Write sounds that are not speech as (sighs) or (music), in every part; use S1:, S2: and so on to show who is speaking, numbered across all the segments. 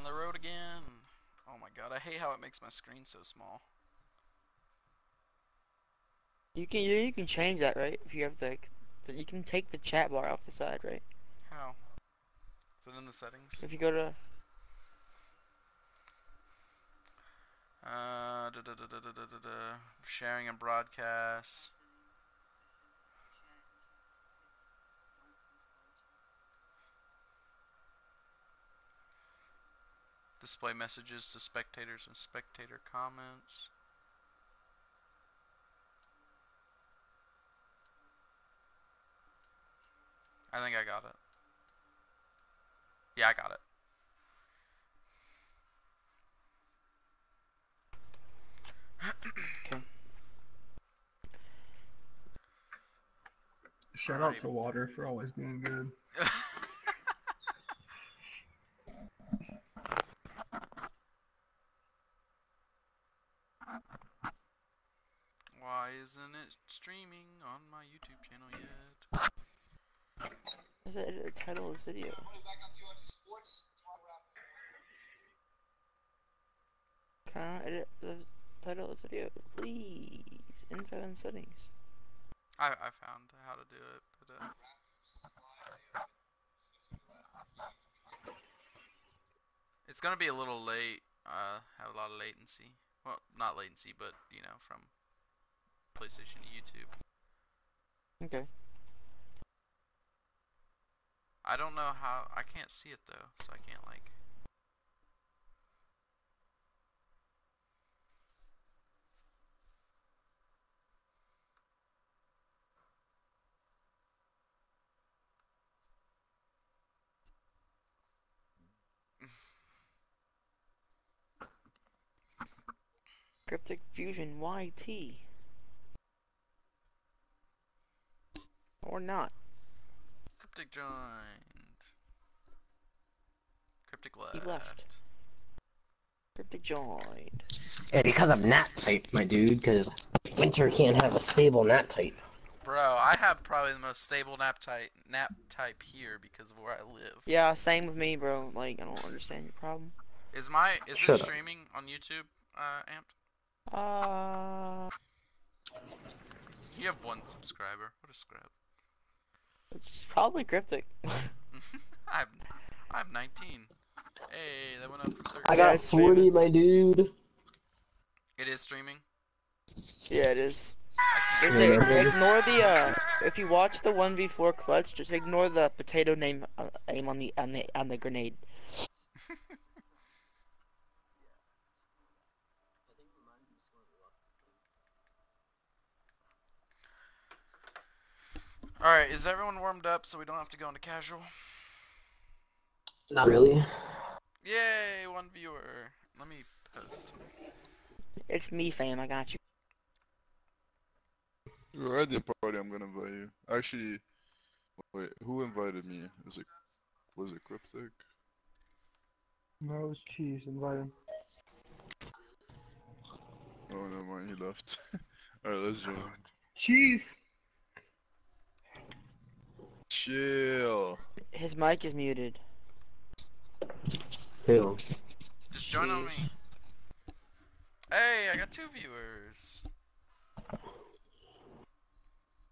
S1: on the road again. Oh my god, I hate how it makes my screen so small.
S2: You can you can change that, right? If you have like, the you can take the chat bar off the side, right?
S1: How? Is it in the settings?
S2: If you go to
S1: uh, da, da, da, sharing and broadcast. Display messages to spectators and spectator comments. I think I got it. Yeah, I got it.
S3: Shout out to Water for always being good. (laughs)
S1: Why isn't it streaming on my YouTube channel yet?
S2: What's the the title of this video? Can I edit the title of this video, please? Info and settings.
S1: I I found how to do it, but uh, it's gonna be a little late. Uh, have a lot of latency. Well, not latency, but you know, from PlayStation YouTube.
S2: Okay.
S1: I don't know how. I can't see it though, so I can't like.
S2: Cryptic Fusion YT. Or not.
S1: Cryptic joined. Cryptic left.
S2: He left. Cryptic joined.
S4: Yeah, because I'm nat type, my dude, because Winter can't have a stable nat type.
S1: Bro, I have probably the most stable nap type nap type here because of where I live.
S2: Yeah, same with me, bro. Like, I don't understand your problem.
S1: Is my is
S4: Shut
S1: it
S4: up.
S1: streaming on YouTube, uh, Amped?
S2: Uh,
S1: You have one subscriber. What a scrub.
S2: It's probably Cryptic. (laughs) (laughs)
S1: I'm, I have 19. Hey, that went up
S4: I got
S2: it's
S4: 40, my dude.
S1: It is streaming.
S2: yeah, it is.
S1: I
S2: Just
S4: Yeah,
S1: it.
S4: it is.
S2: ignore the uh, if you watch the one v four clutch, just ignore the potato name uh, aim on the on the on the grenade.
S1: All right, is everyone warmed up so we don't have to go into casual?
S4: Not really.
S1: Yay, one viewer. Let me post.
S2: It's me, fam. I got you.
S5: You're at the party, I'm gonna invite you. Actually, wait, who invited me? Is it, was it Cryptic?
S3: No, it's cheese. Invite him.
S5: Oh, never mind, he left. (laughs) Alright, let's join.
S3: Cheese.
S5: Chill.
S2: His mic is muted.
S4: Who?
S1: Just join on me. Hey, I got two viewers.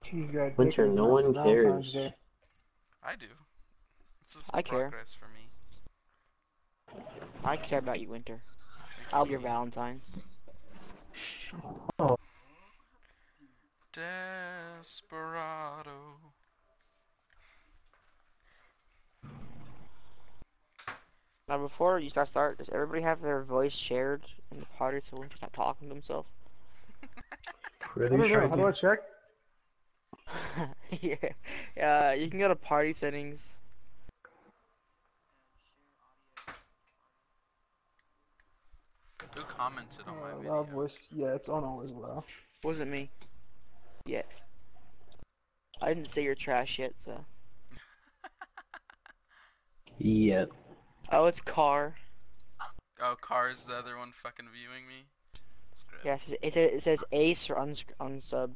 S3: Cheese got.
S4: Winter, no one cares.
S1: I do. This is
S2: I care.
S1: for me.
S2: I care about you, Winter. I'll be your Valentine.
S1: Desperado.
S2: Now, before you start, start, does everybody have their voice shared in the party so Winter's not talking to himself?
S3: I
S4: Pretty
S3: don't know.
S4: sure
S3: How do I check? (laughs)
S2: yeah, uh, you can go to party settings.
S1: Who commented on my
S3: Uh,
S1: video?
S3: loud voice. Yeah, it's on all as well.
S2: Wasn't me. Yet. I didn't say you're trash yet, so. (laughs)
S4: Yeah.
S2: Oh, it's Car.
S1: Oh, Car is the other one fucking viewing me. Screw it.
S2: Yeah, it says, it says, it says Ace or uns unsub.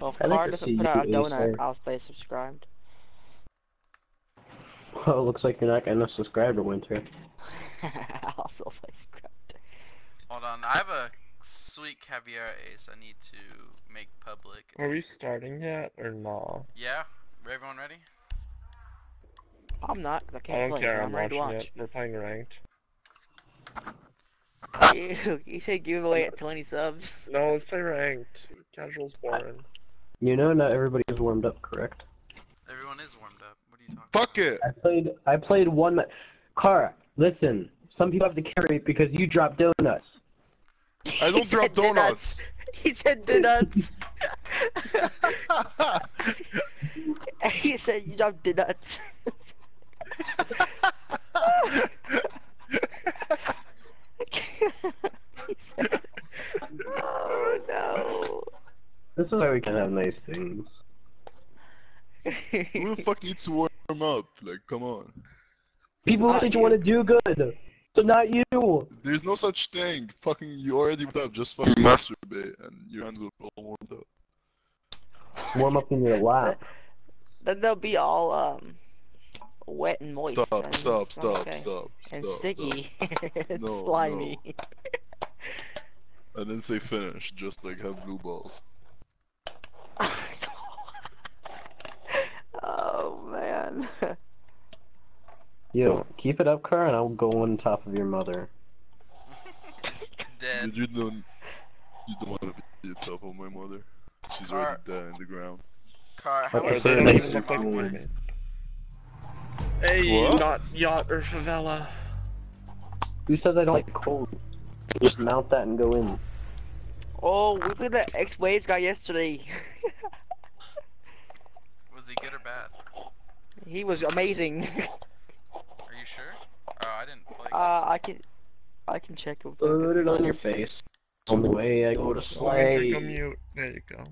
S2: Well, if
S4: I
S2: Car
S4: to
S2: doesn't put out a
S4: Ace,
S2: donut,
S4: there.
S2: I'll stay subscribed.
S4: Well, it looks like you're not gonna subscribe to Winter. (laughs) (laughs)
S2: I'll still say script.
S1: Hold on, I have a sweet caviar ace I need to make public.
S3: Are we starting yet or no?
S1: Yeah? Everyone ready?
S2: I'm not, 'cause I
S3: I
S2: can't I
S3: don't
S2: play.
S3: care. I'm
S2: I'm ready to watch.
S3: it. We're playing ranked.
S2: Ew, (laughs) you said give away at 20 subs. (laughs)
S3: No, let's play ranked. Casual's boring.
S4: You know, not everybody is warmed up, correct?
S1: Everyone is warmed up. What are you talking
S5: Fuck it!
S4: I played. I played one. ma- Car, listen. Some people have to carry it because you drop donuts.
S5: I don't (laughs) drop
S2: donuts.
S5: donuts!
S2: He said donuts. (laughs) he said you dropped donuts. he said, oh
S4: This is why we can have nice things.
S2: no.
S5: Who the fuck needs to warm up? Like, come on.
S4: People
S2: Not
S4: just
S2: you.
S4: want to do good, so not you.
S5: There's no such thing. Fucking, you already warmed up. Just fucking masturbate, and your hands will all warmed up.
S4: Warm up in your lap. (laughs)
S2: then they'll be all um wet and moist.
S5: Stop,
S2: and
S5: stop, stop,
S2: okay.
S5: stop,
S2: And
S5: stop.
S2: sticky and (laughs)
S5: No,
S2: slimy.
S5: I didn't say finish, just like have blue balls. (laughs)
S2: oh man.
S4: Yo, keep it up, Car, and I'll go on top of your mother.
S1: Dead.
S5: You don't, you don't want to be on top of my mother. She's
S1: Alright.
S5: already dead in the ground.
S1: Car, how
S4: Okay,
S1: much
S3: Or
S4: so
S3: they
S1: food
S3: don't
S4: next
S3: look like
S1: wrong
S3: Hey,
S5: What?
S3: not yacht or favela.
S4: Who says I don't like cold? Just mount that and go in.
S2: Oh, we played that X Waves guy yesterday. (laughs)
S1: Was he good or bad?
S2: he was amazing. (laughs)
S1: Are you sure? Oh, I didn't play.
S2: uh, I can, I can check.
S4: Put it on your face. Only way I go to
S3: Winter,
S4: slay.
S3: There you go.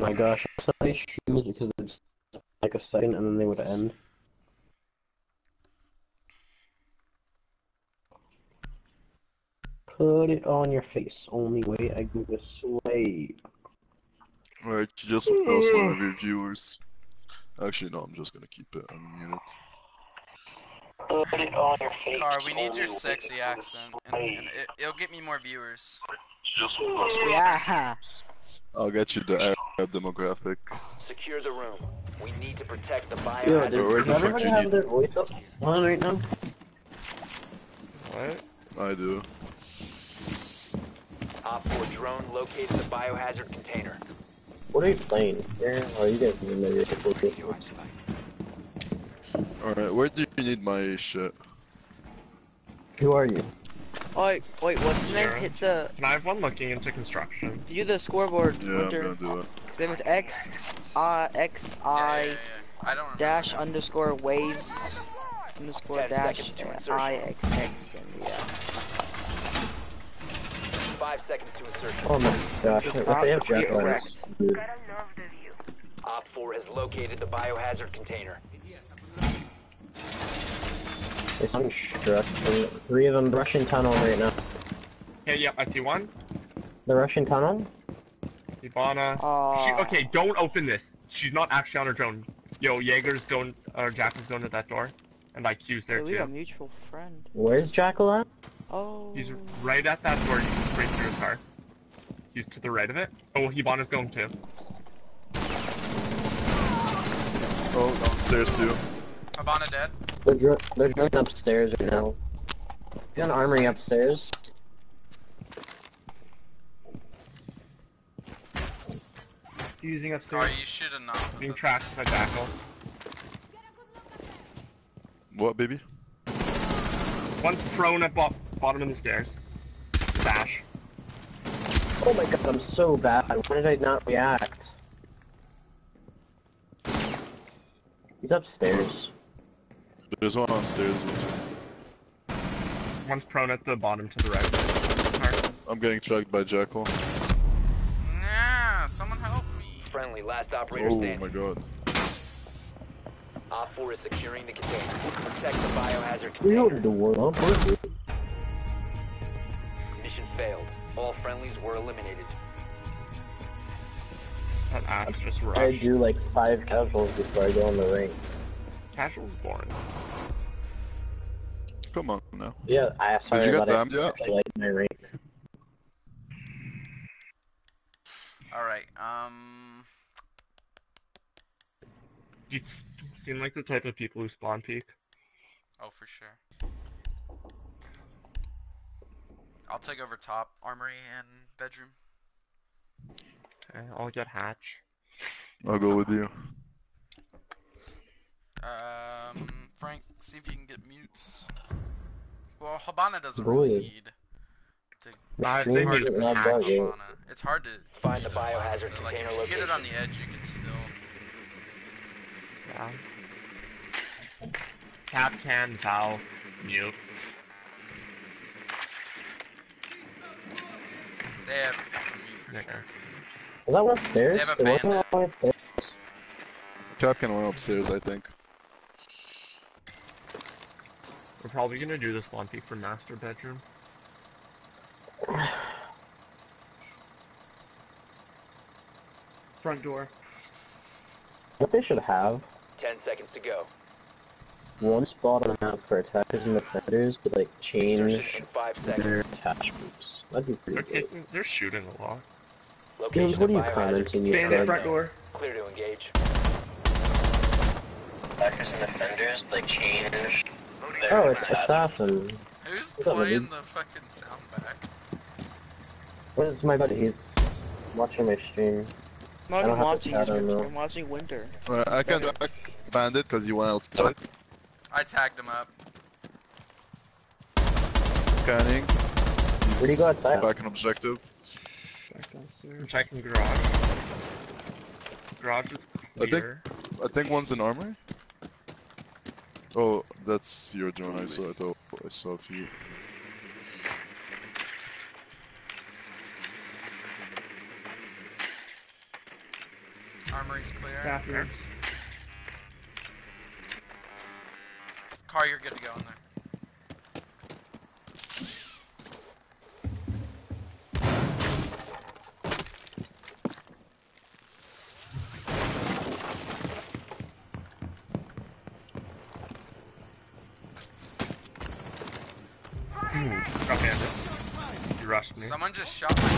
S4: My gosh, I of these streams because it's like a second and then they would end. Put it on your face. Only way I go to slay.
S5: Alright, you just lost one of your viewers. Actually, no, I'm just gonna keep it unmuted.
S4: Put it on your face.
S1: Car, we need your sexy accent, and, and it, it'll get me more viewers.
S2: Yeah.
S5: I'll get you the Arab demographic.
S6: Secure the room. We need to protect the
S4: Yo,
S6: biohazard.
S4: does,
S5: Where
S4: does
S5: fuck
S4: everybody have
S5: need-
S4: their voice up on right now?
S3: What?
S5: I do.
S6: Op 4 drone located the biohazard container.
S4: What are you playing? Yeah, oh, you guys even know your focus.
S5: Alright, where do you need my shit?
S4: Who are you?
S2: Wait, wait, what's his name? Hit the
S3: And I have one looking into construction.
S2: view the scoreboard.
S5: Yeah, I'm gonna do it.
S2: His name is X, I X
S1: Yeah, yeah, yeah, yeah. I don't remember.
S2: dash underscore waves underscore
S6: Ten
S2: dash
S6: seconds to
S2: uh,
S6: insertion.
S2: I X X. Then yeah.
S6: Five seconds to insertion.
S4: Oh my gosh,
S2: It's
S4: if
S2: not
S4: they have jack
S2: correct.
S4: dude.
S6: Op 4 has located the biohazard container.
S4: There's some structure. Three of them rushing tunnel right now.
S3: Okay, yep, I see one.
S4: The Russian tunnel?
S3: Hibana.
S2: Uh,
S3: She, okay, don't open this. She's not actually on her drone. Yo, Jaeger's going, or Jack is going to that door. And like Q's there
S2: we have a
S3: too.
S2: mutual friend.
S4: Where's Jackal at?
S2: Oh.
S3: He's right at that door. You can straight through his car. He's to the right of it. Oh, Hibana's going too.
S5: Oh, downstairs too.
S1: Hibana dead.
S4: They're, dr- they're drilling upstairs right now. Got an armory upstairs.
S3: Using
S1: upstairs.
S3: upstairs.
S1: you should have not.
S3: Uh, Being tracked by Jackal.
S5: What, baby?
S3: One's prone at bo bottom of the stairs. Dash.
S4: Oh my god, I'm so bad. Why did I not react? He's upstairs.
S5: There's one downstairs.
S3: One's prone at the bottom to the right.
S5: I'm getting tracked by Jackal.
S1: Nah, someone help me.
S6: Friendly, last operator
S5: Oh
S6: standing.
S5: my god.
S6: Op 4 is securing the container. Protect the biohazard
S4: We
S6: container.
S4: opened the door up. We're.
S6: Mission failed. All friendlies were eliminated.
S3: That ass just
S4: I do like five casuals before I go in the ring.
S3: Casual's boring.
S5: Come on now.
S4: Yeah, I sorry,
S5: you get them yet?
S4: actually like my ring.
S1: All right. Um.
S3: You seem like the type of people who spawn peek.
S1: Oh, for sure. I'll take over top armory and bedroom.
S3: Okay, I'll get hatch.
S5: I'll go with you.
S1: Um, Frank, see if you can get mutes. Well, Hibana doesn't
S4: Boy.
S1: really need to.
S3: I'd
S1: It's hard to
S4: not
S1: protect. Hibana. It's hard to
S6: Find the
S1: Hibana,
S6: biohazard
S1: so, like, if
S6: container
S1: you get it on the edge, you can still.
S3: Yeah. Cap can Val mute.
S1: They have mute for sure.
S4: Was that one upstairs?
S1: They have a
S4: There wasn't
S1: bandit.
S4: one upstairs.
S5: Kapkan went upstairs, I think.
S3: We're probably gonna do this one peek for master bedroom.
S7: Front door.
S4: What they should have,
S6: Ten seconds to go.
S4: one spot on the map for attackers and defenders, but like change
S6: five seconds.
S4: their attachments. That'd be
S3: They're
S4: pretty good.
S3: they're shooting a lot.
S6: Location
S4: James, what are you commenting? You
S6: container
S7: Bandit
S4: said-
S7: front door.
S6: Clear to engage.
S4: Attackers and defenders, like change Oh, it's assassin.
S1: Who's
S4: What's up,
S1: playing
S4: dude?
S1: the fucking sound back?
S4: What is my buddy? He's watching my stream.
S2: I'm not even watching
S4: to
S2: his
S4: chat on
S2: stream,
S4: though.
S2: I'm watching Winter.
S5: Uh, I can attack Bandit because he went outside.
S1: I tagged him up.
S5: Scanning.
S4: Where do you go outside?
S5: Back in objective.
S7: Back
S3: I'm checking garage. Garage is
S5: I think- I think one's in armory. Oh, that's your drone. I saw. I thought oh, I saw a few.
S1: Armory's clear.
S7: Bathrooms.
S1: Car, you're good to go in there.
S3: Okay. You rushed me.
S1: Someone just shot my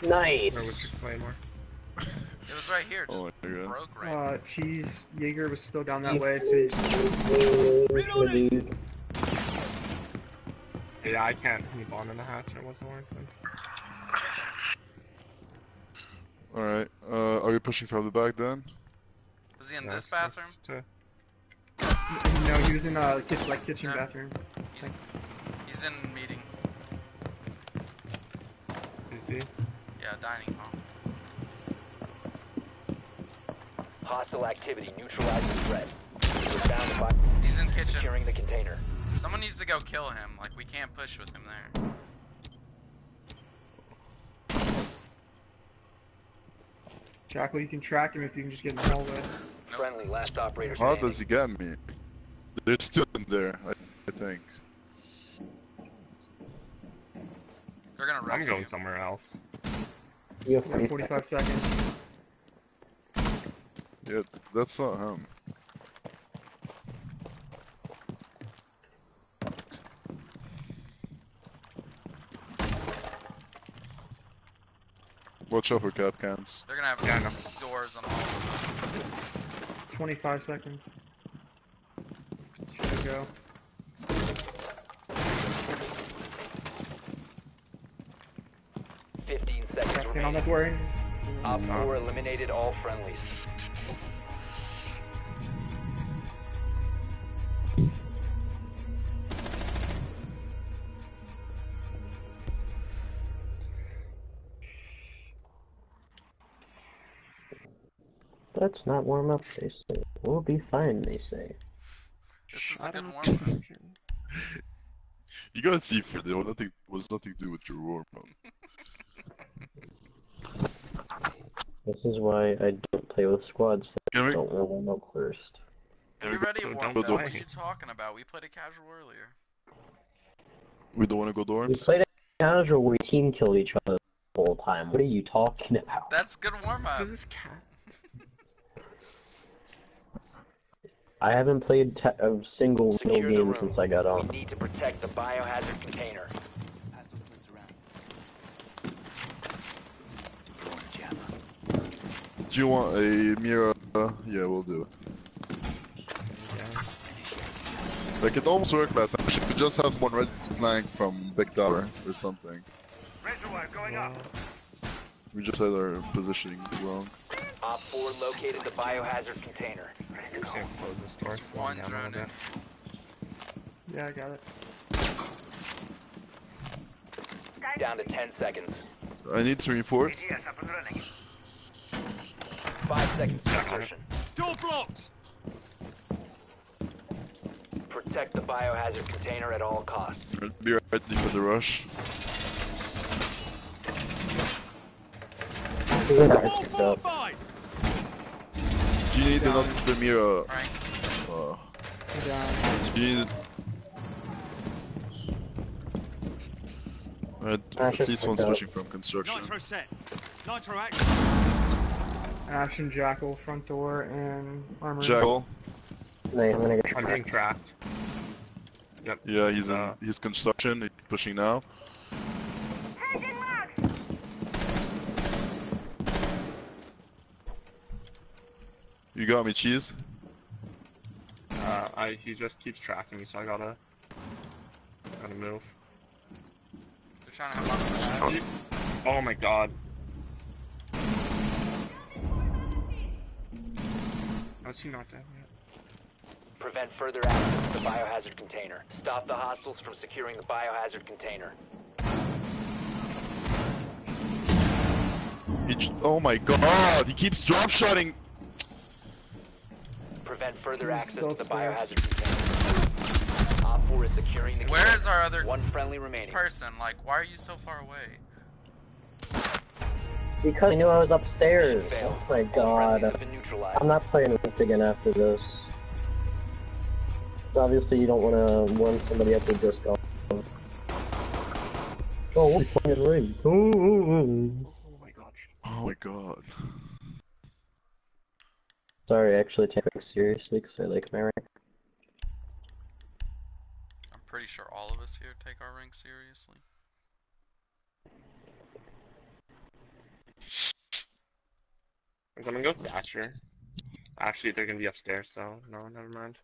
S1: flame.
S4: Nice.
S3: Where was your claymore?
S1: It was right here. Just
S5: Oh my
S1: broke right.
S7: Uh, Cheese Jaeger was still down that way, so he-
S4: Dude.
S3: Yeah, I can't keep on in the hatch. It wasn't working.
S5: All right. Uh, are we pushing from the back then?
S1: Was he in
S3: Yeah,
S1: this bathroom?
S3: To...
S7: no, he was in uh, kitchen, like kitchen
S1: Yeah.
S7: bathroom.
S1: He's in meeting.
S3: Is he?
S1: Yeah, dining hall.
S6: Hostile activity. Neutralize the threat. You're found by
S1: He's in kitchen.
S6: securing the container.
S1: Someone needs to go kill him. Like we can't push with him there.
S7: Jackal, you can track him if you can just get in the hallway.
S1: Nope.
S6: Friendly. Last operator
S5: How
S6: standing.
S5: does he get me? They're still in there. I, I think.
S1: They're gonna rush
S3: I'm going
S1: you.
S3: somewhere else.
S4: You have
S7: Yeah,
S4: 40
S7: 45 seconds.
S5: Yeah, that's not him. Watch out for Kapkans.
S1: They're gonna have
S3: Yeah, I
S1: doors on all of
S7: 25 seconds. Should go.
S6: Seconds
S7: Track in on the
S6: remaining.
S7: door.
S6: Op 4 eliminated all friendlies.
S4: Let's not warm up, they say. We'll be fine, they say.
S1: This is a
S7: I
S1: good warm up. (laughs)
S5: You gotta see for there was nothing was nothing to do with your war, man. (laughs)
S4: This is why I don't play with squads
S5: Can
S4: that
S5: we?
S4: don't warm up first.
S5: Can
S1: We
S5: we, go,
S1: already
S3: so
S1: warmed up. What are you talking about? We played a casual earlier.
S5: we don't want to go
S4: We
S5: dorms.
S4: played a casual where we team killed each other. The whole time. What are you talking about?
S1: That's good warm up.
S3: Cause this cat.
S4: I haven't played a single real
S6: Secure
S4: game since I got on.
S6: We
S4: on.
S6: need to protect the biohazard container.
S5: Do you want uh, a mirror? Uh, yeah, we'll do it. Like it almost worked last time. We just have one red flank from Big Tower or something. Reservoir going up. We just had our positioning wrong.
S6: Op 4 located the biohazard container.
S3: I'm just gonna close this door. slow
S1: One
S3: down a little
S1: drone in.
S7: Yeah, I got it.
S6: Down to 10 seconds.
S5: I need to reinforce.
S6: 5 seconds to insertion.
S8: Door blocked!
S6: Protect the biohazard container at all costs.
S5: Be ready for the rush.
S8: All four five!
S5: Do you need another mirror?
S1: Right.
S5: Uh,
S7: Down.
S5: do you need? Alright, at
S4: just
S5: least
S4: like
S5: one's pushing from construction.
S8: Nitro set. Nitro action.
S7: Ash and Jackal, front door, and armor.
S5: Jackal.
S4: Hey, I'm gonna get
S3: I'm being tracked.
S5: Yeah, he's in
S3: Uh.
S5: he's construction. He's pushing now. You got me, cheese.
S3: Uh, I he just keeps tracking me, so I gotta gotta move.
S1: They're trying to have one
S3: Oh, oh my god. How's he not dead yet?
S6: Prevent further access to the biohazard container. Stop the hostiles from securing the biohazard container.
S5: He oh my god, he keeps drop shotting.
S6: Prevent further
S7: He's
S6: access
S7: still
S6: to the biohazard container. Op 4 is securing the
S1: Where
S6: container.
S1: is our other
S6: One friendly remaining.
S1: person? Like, why are you so far away?
S4: Because I knew I was upstairs. Oh my god.
S6: friendlies have been neutralized.
S4: I'm not playing Rift again after this. Obviously, you don't want to warn somebody up with just go. Oh, we're playing Rift. Ooh.
S3: Oh my god.
S5: Oh my god.
S4: Sorry, I actually take it seriously because I like Merrick.
S1: I'm pretty sure all of us here take our rank seriously.
S3: I'm gonna go Thatcher. Actually, they're gonna be upstairs, so no, never mind.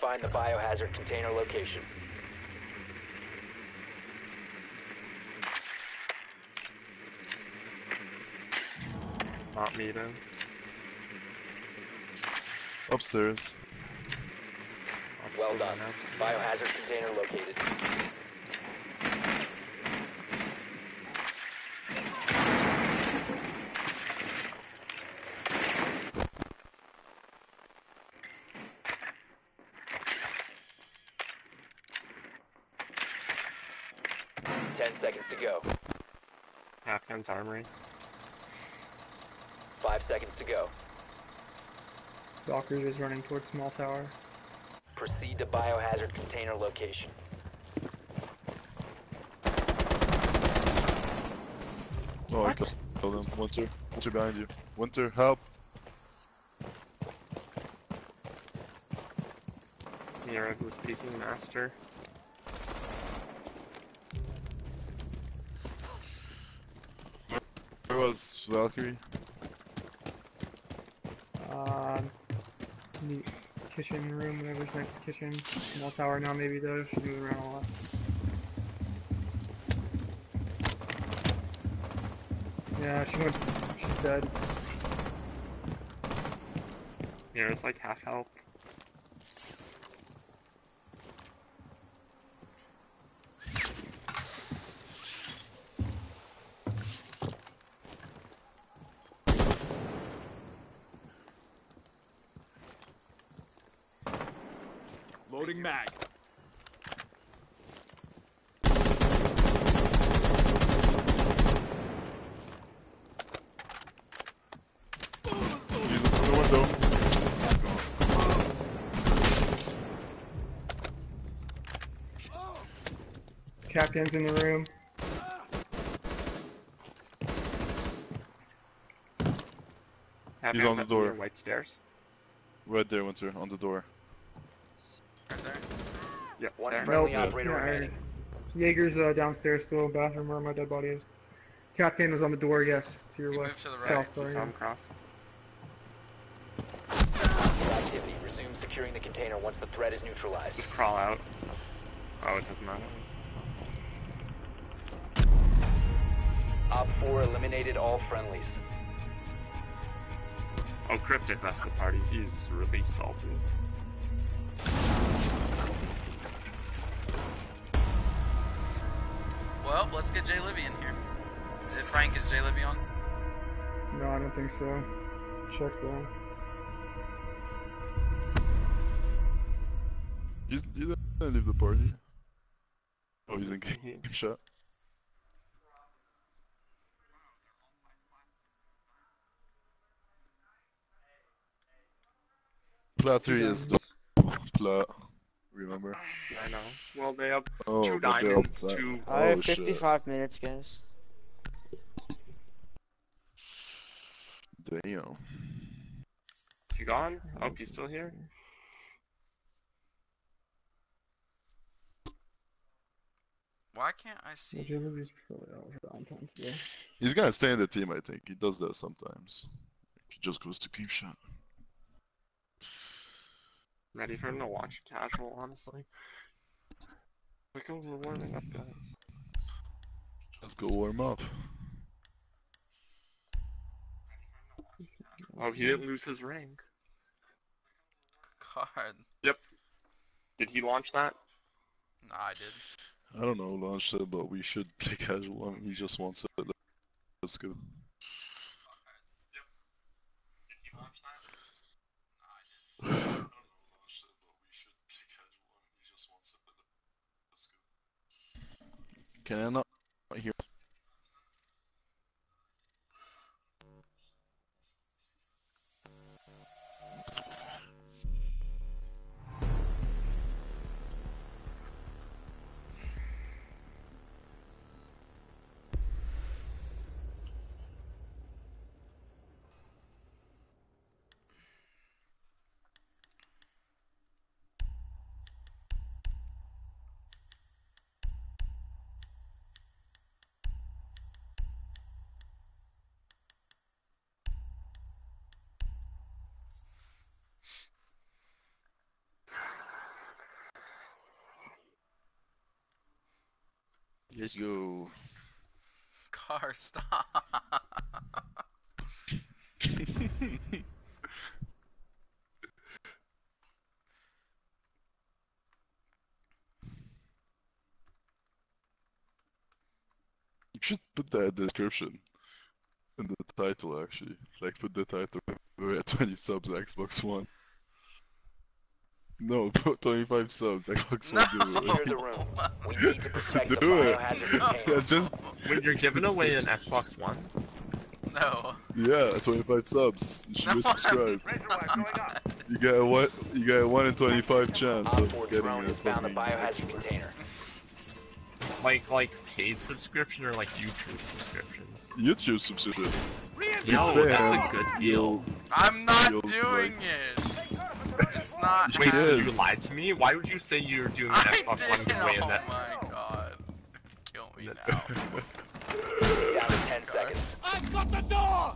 S6: Find the biohazard container location.
S3: Not me then.
S5: Upstairs.
S6: Well done. Biohazard container located. Ten seconds to go.
S3: Half-guns armory.
S6: Five seconds to go.
S7: Valkyrie is running towards small tower.
S6: Proceed to biohazard container location.
S5: Oh, I killed killed him. Winter. Winter behind you. Winter, help.
S3: Mira was peeking master.
S5: Where was Valkyrie?
S7: Uh, the kitchen room, whatever's next to kitchen. Small tower now, maybe though. She's moving around a lot. Yeah, she went. She's dead.
S3: Yeah, it's like half health.
S8: Loading mag.
S5: though.
S7: Captain's in the room.
S5: He's on the door.
S3: White stairs.
S5: Right there, Winter, on the door.
S1: Right there.
S3: Yep.
S6: One
S3: there.
S6: friendly
S7: Nope.
S6: operator
S7: Yeah, I-
S6: remaining.
S7: Jaeger's uh, downstairs still, bathroom where my dead body is. Captain was on the door, yes, to your
S1: You
S7: west,
S1: to the right.
S7: south, sorry.
S3: Tom Cross.
S6: Activity. Resume securing the container once the threat is neutralized.
S3: Just crawl out.
S6: Eliminated all friendlies.
S3: Oh, Cryptic left the party. He's really salty.
S1: Well, let's get Jay Livy in here. Uh, Frank, is Jay Livy on?
S7: No, I don't think so. Check though.
S5: He's, he didn't leave the party. Oh, he's in game shot. Plat 3 is the plat. Remember?
S3: I know. Well, they have
S5: Oh,
S3: two diamonds,
S5: plat.
S3: two.
S2: I have
S5: Oh, shit.
S2: 55 minutes, guys.
S5: Damn.
S3: You gone? Oh, he's still here.
S1: Why can't I see?
S7: Legitimately's probably out for Valentine's Day.
S5: He's gonna stay in the team, I think. He does that sometimes. He just goes to keep shot.
S3: Ready for him to watch casual, honestly. Look over warming up, guys.
S5: Let's go warm up.
S3: Oh, he didn't lose his ring.
S1: Card. Yep.
S3: Did he launch that?
S1: Nah, I did.
S5: I don't know, launch it, but we should (laughs) play casual. I mean, he just wants it. Let's go.
S3: Did he launch that?
S5: Can I not hear? Let's go.
S1: Car, stop.
S5: You should put that the description. In the title, actually. Like, put the title. We're at 20 subs, Xbox One. No, (laughs) put 25 subs, Xbox
S1: No.
S5: One. (laughs)
S6: Clear
S5: giveaway.
S6: the room. We need to protect the
S5: Do it.
S6: biohazard (laughs)
S5: Yeah,
S6: container.
S5: just,
S3: Wait, you're giving away an Xbox One?
S1: No.
S5: yeah, 25 subs. You should
S1: No,
S5: just subscribe. You get a one, you get a 1 in 25 chance
S6: Op
S5: of
S6: 4
S5: getting
S6: drone
S5: a
S6: found the
S5: fucking
S6: biohazard container.
S3: Like, like paid subscription or like YouTube subscription?
S5: YouTube subscription.
S3: Yo, oh,
S5: Damn.
S3: that's a good deal.
S1: I'm not
S5: Feels
S1: doing it. It's not
S5: Wait,
S3: Wait, you lied to me? Why would you say you're doing an
S1: I
S3: Xbox One
S1: did.
S3: giveaway
S1: Oh
S3: and that?
S1: my god. Kill me now. (laughs)
S6: Down to 10 seconds.
S8: I've got the door!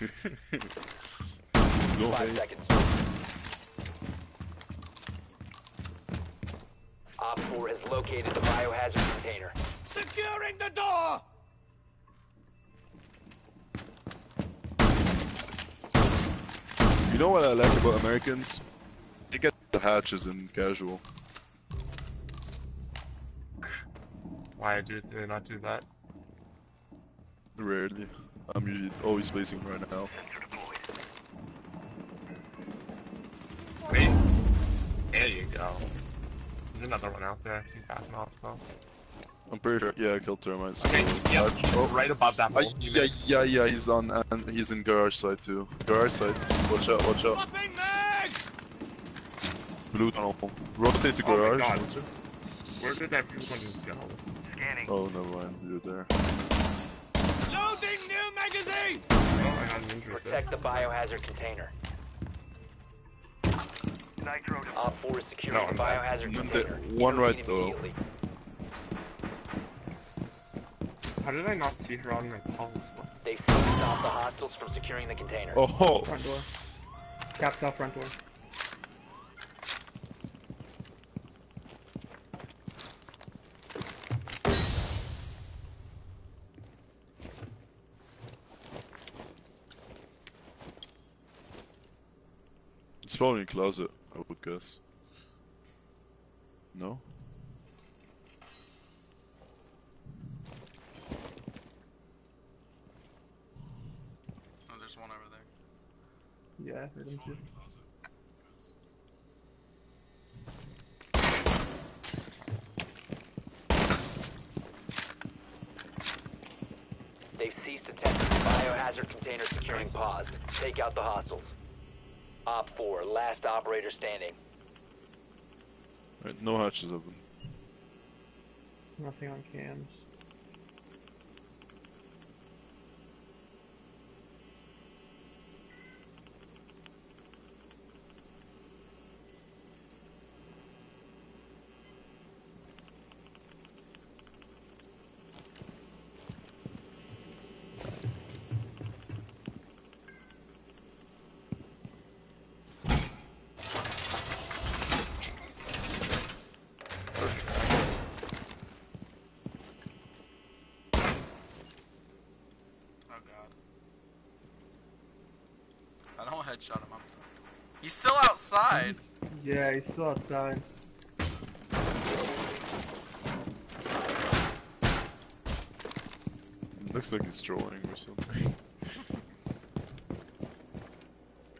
S8: (laughs)
S5: Go
S6: 5
S5: ahead.
S6: seconds. Op 4 has located the biohazard container.
S8: Securing the door!
S5: You know what I like about Americans? They get the hatches in casual.
S3: Why do they not do that?
S5: Rarely. I'm usually always spacing right now.
S3: Wait. There you go. There's another one out there. He's passing off though.
S5: I'm pretty sure. Yeah, I killed termites.
S3: Okay, yeah,
S5: Uh,
S3: he's right above that hole. You
S5: yeah, yeah, yeah. He's on, and he's in garage side too. Garage side. Watch out, watch out.
S8: Swapping mags!
S5: Blue tunnel. Rotate to
S3: Oh my
S5: garage.
S3: God.
S5: watch it.
S3: Where did everyone go?
S5: Oh, never mind. You're there.
S8: Loading new magazine!
S3: Oh, I got.
S6: Protect the biohazard container. Op 4 is securing
S3: No,
S6: the
S3: I'm not.
S6: biohazard
S5: One
S6: container.
S5: de- one right,
S6: Intervene
S5: though.
S3: How did I not see her on my pulse?
S6: They seek to stop the hostiles from securing the container.
S5: Oh,
S7: Front door. Cap south front door.
S5: Probably in the closet. I would guess. No.
S1: Oh, there's one over there.
S7: Yeah, I heard him too.
S6: They've ceased attempting biohazard container securing paused. Take out the hostiles. Op 4, last operator standing.
S5: Right, no hatches open.
S7: Nothing on cams.
S1: Oh god. If I don't headshot him, I'm fucked. He's still outside.
S7: Yeah, he's still outside.
S5: Looks like he's trolling or something.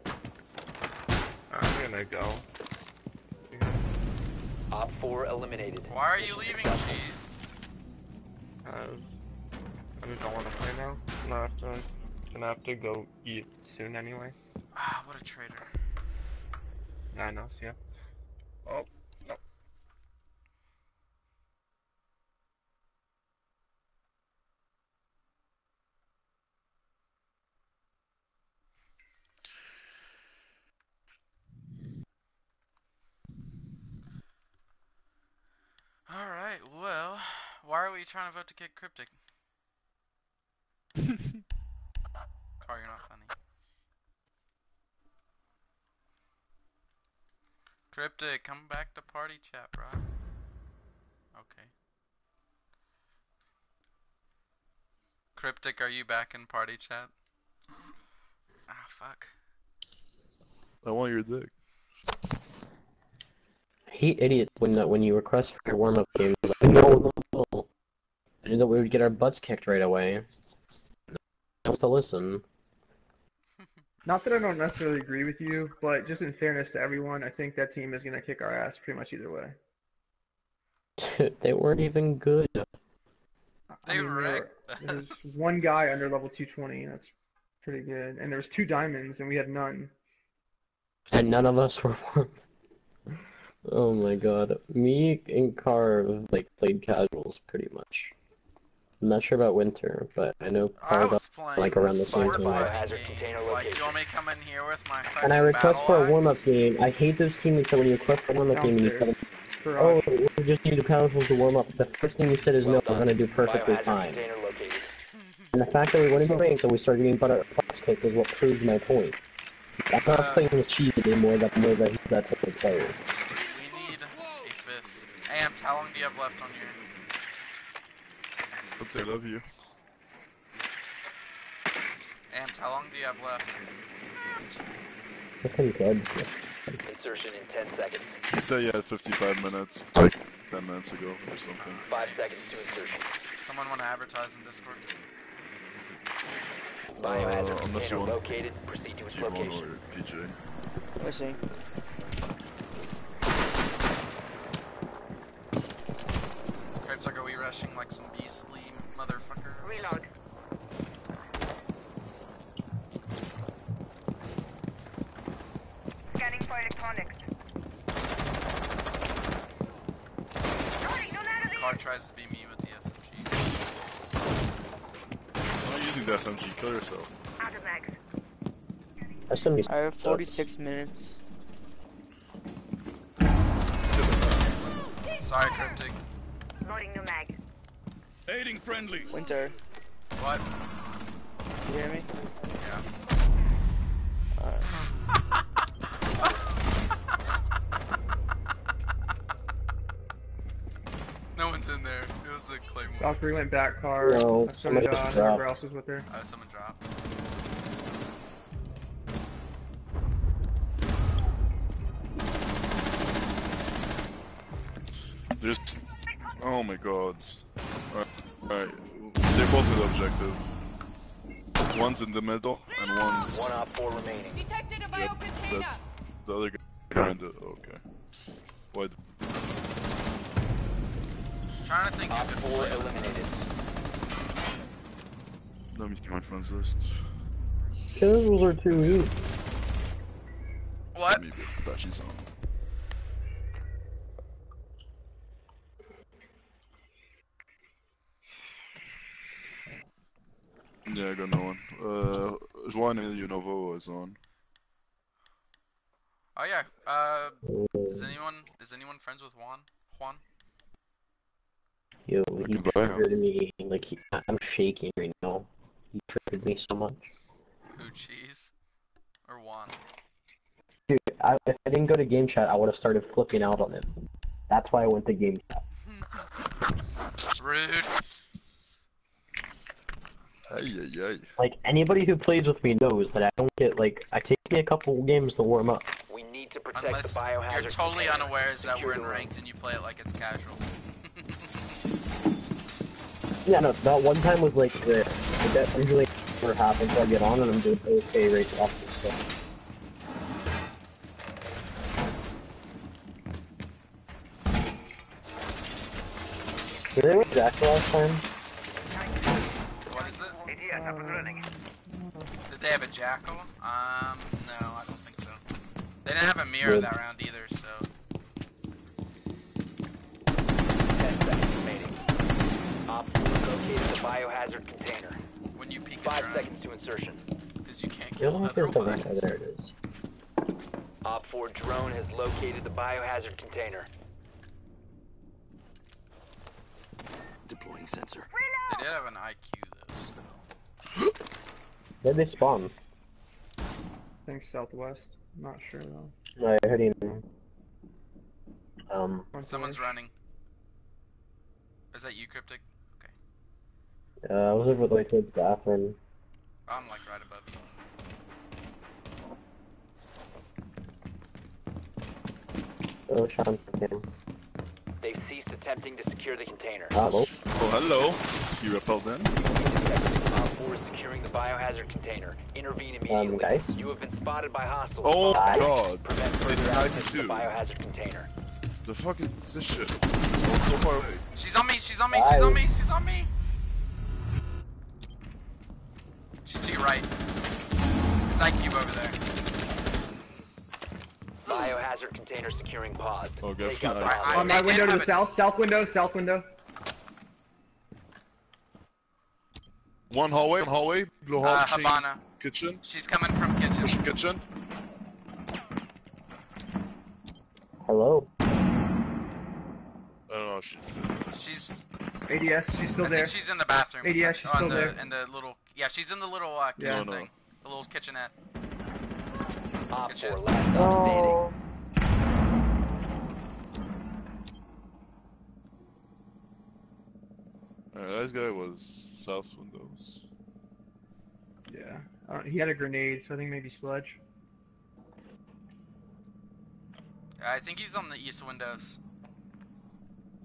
S5: (laughs)
S3: I'm gonna go.
S6: Op 4 eliminated.
S1: Why are you leaving, cheese?
S3: Uh, I just don't want to play now. I'm gonna have to, gonna have to go eat soon anyway.
S1: What a traitor.
S3: I know, yeah. Oh, no.
S1: Alright, well, why are we trying to vote to kick Cryptic? (laughs) Car, you're not funny. Cryptic, come back to party chat, bro. Okay. Cryptic, are you back in party chat? Ah, fuck.
S5: I want your dick.
S4: I hate idiots when uh, when you request for your warm up game. you're Like, no, no, no. I knew that we would get our butts kicked right away. I wants to listen.
S7: Not that I don't necessarily agree with you, but just in fairness to everyone, I think that team is gonna kick our ass pretty much either way. (laughs)
S4: they weren't even good.
S7: I
S1: They
S7: mean, there were- There's (laughs) one guy under level 220, that's pretty good. And there was two diamonds, and we had none.
S4: And none of us were worth. (laughs) Oh my god. Me and Car like played casuals pretty much. I'm not sure about Winter, but I know
S1: I was playing
S4: like, around the same time.
S1: fighting
S6: Biohazard
S1: Like, you want me to come in here with my
S4: And I request
S1: battle
S4: for a warm up game. I hate those teammates that when you request for a warm up game and you tell them, oh, we just need the casuals to warm up. The first thing you said is
S6: Well
S4: no, we're
S6: done.
S4: gonna do perfectly fine. And the fact that we went into ranks and we started getting butter box kicked is what proves my point. I'm not
S1: Uh,
S4: playing with cheese anymore that I know that he's that type of player.
S1: We need a fifth. Ant, how long do you have left on your...
S5: But they love you.
S1: Ant, how long do you have left?
S4: Fucking good.
S6: Insertion in 10 seconds.
S5: He said you had 55 minutes, like 10 minutes ago or something.
S6: 5 seconds to insertion.
S1: Someone want to advertise in Discord?
S6: Biohazard
S5: Uh, unless you
S6: container
S5: want
S6: located. Proceed to its
S5: T1
S6: location.
S5: or PJ.
S2: Let me see.
S1: Crepes, like, are we rushing like like some beastly motherfuckers.
S9: Reload. Scanning for electronics. Loading new magazine.
S1: Car tries to be me with the SMG.
S5: I'm not using the SMG. Kill yourself.
S9: Out of mags.
S2: I have 46 minutes.
S1: Sorry, Cryptic.
S9: Loading new mag.
S8: Aiding friendly.
S2: Winter,
S1: What?
S2: you hear me?
S1: Yeah.
S2: Alright. (laughs)
S1: No one's in there. It was a claymore.
S7: Valkyrie went back car.
S4: No,
S7: so
S4: somebody
S7: did,
S4: just
S7: uh,
S4: dropped.
S7: whoever else was with her.
S1: Oh, someone dropped.
S5: There's. Oh my god. Alright. Alright. They're both with objective. One's in the middle, and one's.
S6: One op four remaining.
S9: Detected a
S5: Yep, that's the other guy behind it. Okay. Why?
S1: trying to think
S6: Op
S1: of it.
S6: four eliminated.
S5: Let me see my friends list.
S4: Kills are too easy.
S1: What?
S5: Maybe Apache's on. Yeah, I got no one. Uh, Juan Unovo is on.
S1: Oh yeah. Uh, is anyone is anyone friends with Juan? Juan?
S4: Yo,
S5: I
S4: he
S5: can him.
S4: triggered me. Like, he, I'm shaking right now. He triggered me so much.
S1: Who cheese? Or Juan?
S4: Dude, I, if I didn't go to game chat, I would have started flipping out on him. That's why I went to game chat. (laughs)
S1: Rude.
S5: Ay, ay, ay.
S4: Like, anybody who plays with me knows that I don't get, like, I take me a couple games to warm up.
S6: We need to protect
S1: Unless
S6: the biohazard
S1: you're totally
S6: container.
S1: unawares that we're in ranked and you play it like it's casual.
S4: Yeah, no, that one time was like the, that usually never happens. I get on and I'm doing okay right off the stuff. Did they win Jack last time?
S1: what is it?
S9: ADS up and running.
S1: Did they have a jackal? Um, no, I don't think so. They didn't have a Mira
S4: Good.
S1: that round either, so.
S6: Ten seconds remaining. Op four located the biohazard container.
S1: When you peek
S6: Five seconds to insertion.
S1: because you can't kill
S4: I think there's something.
S1: otherwise.
S4: Oh, there it is.
S6: Op four drone has located the biohazard container.
S8: Deploying sensor.
S1: They did have an IQ though, so.
S4: Where'd they spawn?
S7: I think southwest. Not sure though.
S4: No, I heard him. Um,
S1: Someone's running. Is that you, Cryptic? Okay.
S4: Uh, I was over like the bathroom.
S1: I'm like right above you.
S4: Oh, Sean came.
S6: They've ceased attempting to secure the container.
S4: Well.
S5: Oh, hello. You repelled them?
S6: Op four is securing the biohazard container. Intervene um, immediately.
S4: guys?
S6: You have been spotted by hostiles.
S5: Oh my god.
S6: Prevent
S5: They
S6: further
S5: denied
S6: access to the
S5: too.
S6: biohazard container.
S5: The fuck is this shit? Oh, so far away.
S1: She's on me, she's on me, she's on me, she's on me! She's to your right. It's IQ over there.
S6: Biohazard container securing paused.
S5: Oh, good.
S6: Take out the
S7: On my window to the south, south window, south window.
S5: One hallway, one hallway, blue hall,
S1: Uh,
S5: pushing
S1: Hibana.
S5: kitchen,
S1: She's coming from kitchen.
S5: pushing kitchen.
S4: Hello.
S5: I don't know. She,
S1: She's.
S7: ADS, she's still
S1: I
S7: there.
S1: think she's in the bathroom.
S7: ADS, she's
S1: on
S7: still
S1: the,
S7: there.
S1: In the little. Yeah, she's in the little uh, kitchen
S7: Yeah.
S5: No, no.
S1: thing. The little kitchenette.
S6: Op
S1: Good shit.
S6: 4 last stop standing.
S5: Alright, this guy was south windows.
S7: Yeah. Uh, he had a grenade, so I think maybe Sledge.
S1: I think he's on the east windows.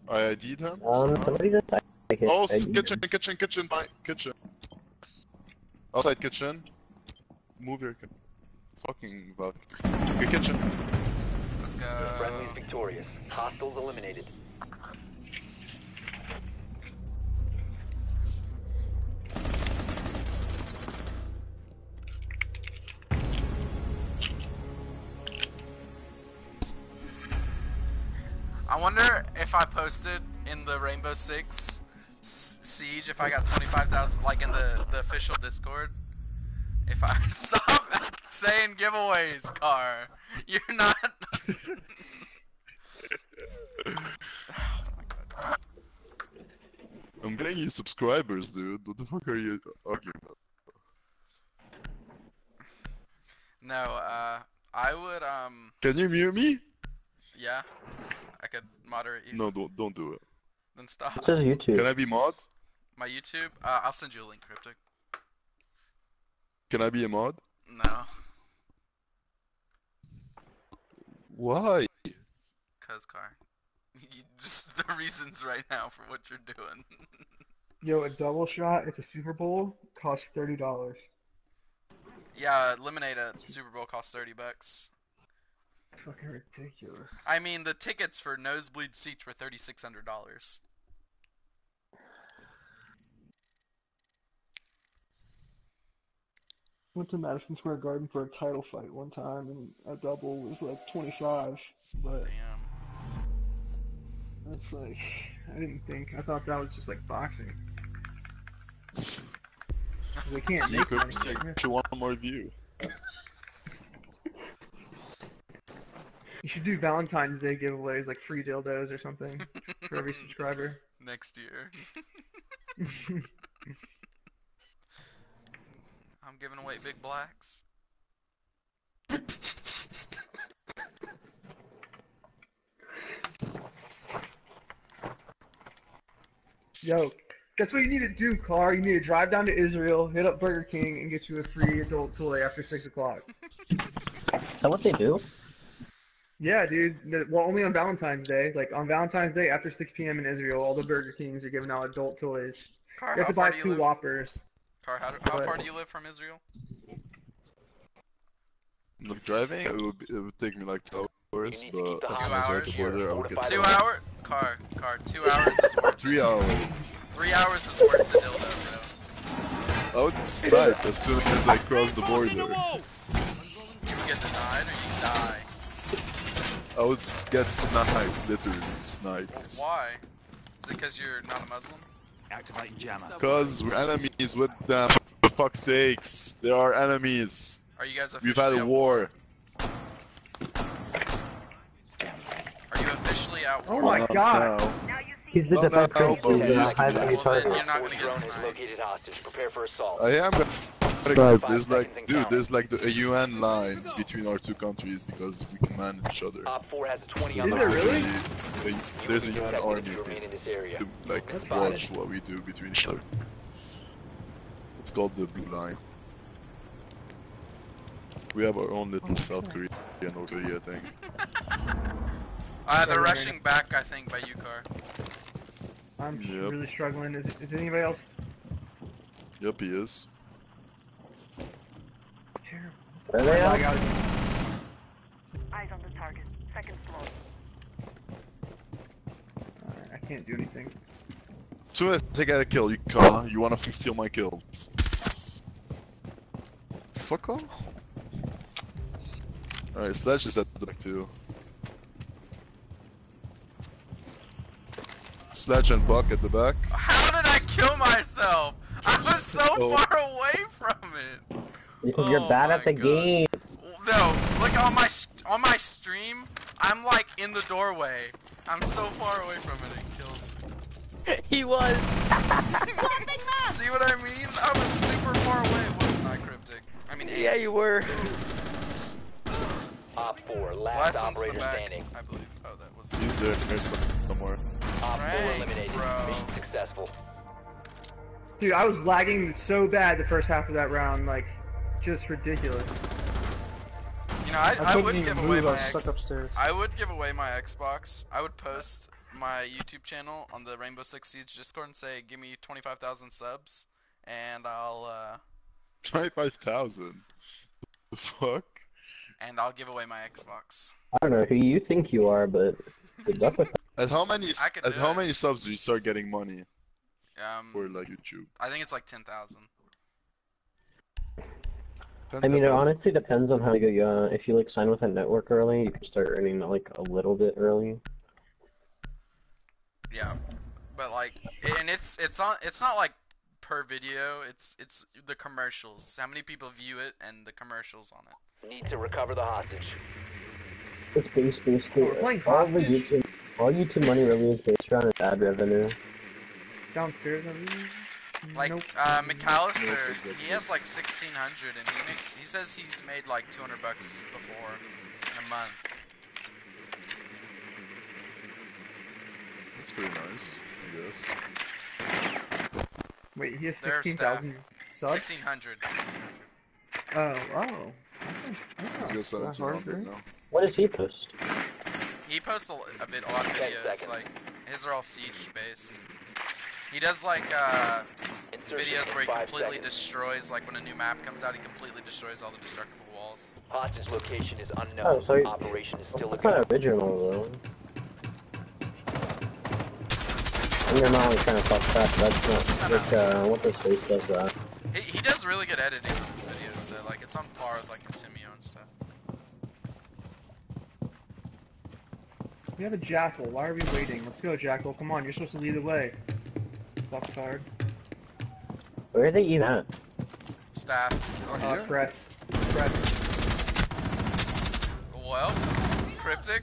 S5: I ID'd him.
S4: Um, somebody just like it.
S5: Oh,
S4: I-
S5: s- kitchen, kitchen, kitchen, by kitchen. Outside kitchen. Move your ki- fucking Valk. Your kitchen.
S1: Let's go.
S6: Friendly's victorious. Hostiles eliminated.
S1: I wonder if I posted in the Rainbow Six Siege if I got 25,000, like in the, the official Discord. If I (laughs) stop saying giveaways, car, you're not. oh. (laughs)
S5: I'm getting you subscribers, dude. What the fuck are you arguing about?
S1: No, uh, I would um,
S5: Can you mute me?
S1: yeah, I could moderate you.
S5: No, don't don't do it.
S1: Then stop.
S4: It says YouTube.
S5: Can I be mod?
S1: My YouTube, uh, I'll send you a link, cryptic.
S5: Can I be a mod?
S1: No,
S5: Why?
S1: cause car. (laughs) You, just the reasons right now for what you're doing. (laughs)
S7: Yo, a double shot at the Super Bowl costs thirty dollars.
S1: yeah, eliminate a Super Bowl costs thirty bucks.
S7: Fucking ridiculous.
S1: I mean, the tickets for nosebleed seats were thirty six hundred dollars.
S7: Went to Madison Square Garden for a title fight one time, and a double was like twenty-five. But
S1: Damn.
S7: that's like, I didn't think. I thought that was just like boxing. They can't
S5: See,
S7: make
S5: could
S7: money.
S5: say
S7: from it.
S5: you want more view.
S7: You should do Valentine's Day giveaways, like free dildos or something, for every (laughs) subscriber.
S1: Next year, (laughs) (laughs) I'm giving away big blacks.
S7: Yo, that's what you need to do, Car. You need to drive down to Israel, hit up Burger King, and get you a free adult toy after six o'clock.
S4: Is that what they do?
S7: Yeah, dude. Well, only on Valentine's Day. Like on Valentine's Day after 6 p.m. in Israel, all the Burger Kings are giving out adult toys.
S1: Car,
S7: You have to buy
S1: far do
S7: two
S1: live?
S7: Whoppers.
S1: Car, how, how far do you live from Israel?
S5: Look, driving it would, be, it would take me like two hours,
S6: You need to keep
S5: but as
S1: Two
S5: soon as I hit
S1: hours?
S5: the border, I would get
S1: Two
S5: some-
S1: hour car, car. Two (laughs) hours is worth
S5: Three
S1: it.
S5: hours.
S1: Three hours is worth the dildo,
S5: I would snipe as soon as I cross the border.
S1: bro. You would get denied or you die.
S5: I would get sniped, literally sniped.
S1: Well, why? Is it because you're not a Muslim?
S8: Activating jammer.
S5: Cause we're enemies with them. For fuck's sakes, they are enemies.
S1: Are you guys
S5: We've had a
S1: at
S5: war.
S1: Are you officially at
S7: Oh my
S5: Not
S7: God.
S5: now.
S9: Now you see
S4: He's the
S5: No, no,
S4: defense
S5: no,
S4: coach.
S5: but
S4: He's
S5: we
S4: uh,
S5: used to
S4: high
S5: be.
S4: value
S1: Well, then
S4: target.
S1: you're not gonna
S6: Hostile
S1: get
S6: drone has
S1: sniped.
S6: located hostage. Prepare for assault.
S5: I am gonna.
S4: Right.
S5: There's like,
S6: seconds and
S5: dude,
S6: counting.
S5: there's like the, a UN line between our two countries because we command each other.
S6: Op 4 has a 20
S5: There's
S6: on
S7: Is
S6: the
S7: there really?
S5: literally a- there's a UN
S6: detected
S5: army
S6: if in this area.
S5: to like watch what we do between each other. It's called the Blue Line. We have our own little South Korea and North Korea thing. (laughs)
S1: Uh, they're rushing back, I think, by UCAR.
S7: I'm
S5: Yep.
S7: really struggling. Is, is anybody else?
S5: Yep, he is.
S7: Terrible.
S4: Where are
S7: I got
S9: eyes on the target. Second floor.
S7: Alright, I can't do anything.
S5: As soon as I get a kill, you call. You wanna steal my kills? Fuck off. Alright, Sledge is at the back too. Sledge and Buck at the back.
S1: How did I kill myself? I was so (laughs)
S5: Oh.
S1: far away from it.
S4: Because you're
S1: Oh
S4: bad at the
S1: God.
S4: game.
S1: No, look on my on my stream. I'm like in the doorway. I'm so far away from it. It kills me. (laughs)
S2: he was. (laughs)
S1: See what I mean? I was super far away. Wasn't I, cryptic? I mean,
S2: Yeah, you were. (laughs)
S6: Op 4, last,
S1: Last one's the
S6: operator
S1: back,
S6: standing.
S1: I believe. Oh, that was.
S5: He's there, there's some- somewhere.
S6: Op 4 eliminated.
S1: bro.
S6: Mission successful.
S7: Dude, I was lagging so bad the first half of that round, like, just ridiculous.
S1: You know, I, I,
S7: couldn't
S1: would give away
S7: I
S1: my
S7: was
S1: X.
S7: stuck upstairs.
S1: I would give away my Xbox. I would post my YouTube channel on the Rainbow Six Siege Discord and say, "Give me 25,000 subs, and I'll uh,
S5: 25,000. The fuck?
S1: and I'll give away my Xbox."
S4: I don't know who you think you are, but good luck with that.
S5: At how many
S1: I
S5: at how
S1: it.
S5: many subs do you start getting money
S1: Um,
S5: for like YouTube?
S1: I think it's like 10,000.
S4: I mean, it honestly depends on how you uh, if you like sign with a network early, you can start earning like a little bit early.
S1: Yeah, but like, and it's it's on. It's not like per video. It's it's the commercials. How many people view it and the commercials on it.
S6: Need to recover the hostage.
S4: It's based basically
S7: Oh, we're playing
S4: all the
S7: hostage?
S4: YouTube all YouTube money really is based around ad revenue.
S7: Downstairs, I mean.
S1: Like
S7: Nope.
S1: uh, McAllister,
S5: Nope, exactly.
S1: he has like 1600, and he makes. He says he's made like 200 bucks before in a month.
S5: That's pretty nice, I guess.
S7: Wait, he has 16,000 subs?
S1: 1600. 1600.
S7: Oh, oh.
S5: He's got
S7: That's hard,
S5: 1700 now.
S4: What does he post?
S1: He posts a, a bit odd
S6: Ten
S1: videos. Like his are all siege based. He does like uh, videos where he completely
S6: seconds.
S1: destroys. Like when a new map comes out, he completely destroys all the destructible walls.
S6: Hostage location is unknown.
S4: Oh, so he-
S6: Operation is still a
S4: That's not original though. And you're not only trying to fuck that, that's not like uh what this face does that.
S1: He, he does really good editing on his videos. So like it's on par with like Matimio and stuff.
S7: We have a jackal. Why are we waiting? Let's go, jackal. Come on, you're supposed to lead the way. Fuck card.
S4: Where are they even at?
S1: Staff.
S5: Oh,
S7: Uh,
S5: here?
S7: press. Press.
S1: Well, cryptic.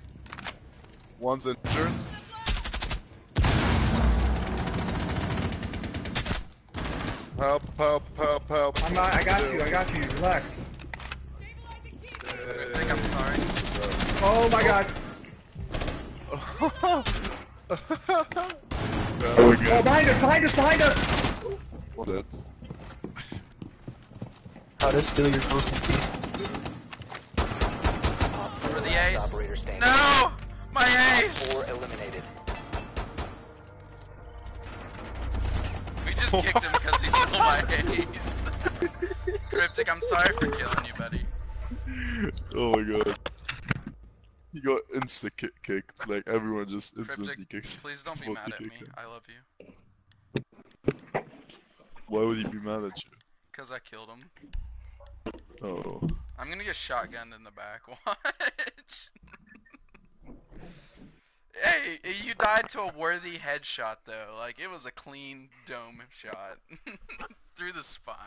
S5: One's injured. Help, help, help, help.
S7: I'm not, I got you, I got you. Relax.
S1: Cryptic. I'm sorry.
S7: Oh my god. (laughs) (laughs) Oh, behind us, behind us, behind us!
S5: What that?
S4: How to steal your close
S1: For the ace. No! My ace!
S6: Four eliminated.
S1: We just kicked him because he stole my ace. Cryptic, I'm sorry for killing you, buddy.
S5: Oh my god. (laughs) He got insta kick kicked. Like everyone just instantly kicked.
S1: please don't be (laughs) mad at me.
S5: him.
S1: I love you.
S5: Why would he be mad at you?
S1: Because I killed him.
S5: Oh.
S1: I'm gonna get shotgunned in the back. (laughs) Watch. hey, you died to a worthy headshot though. Like it was a clean dome shot through the spine.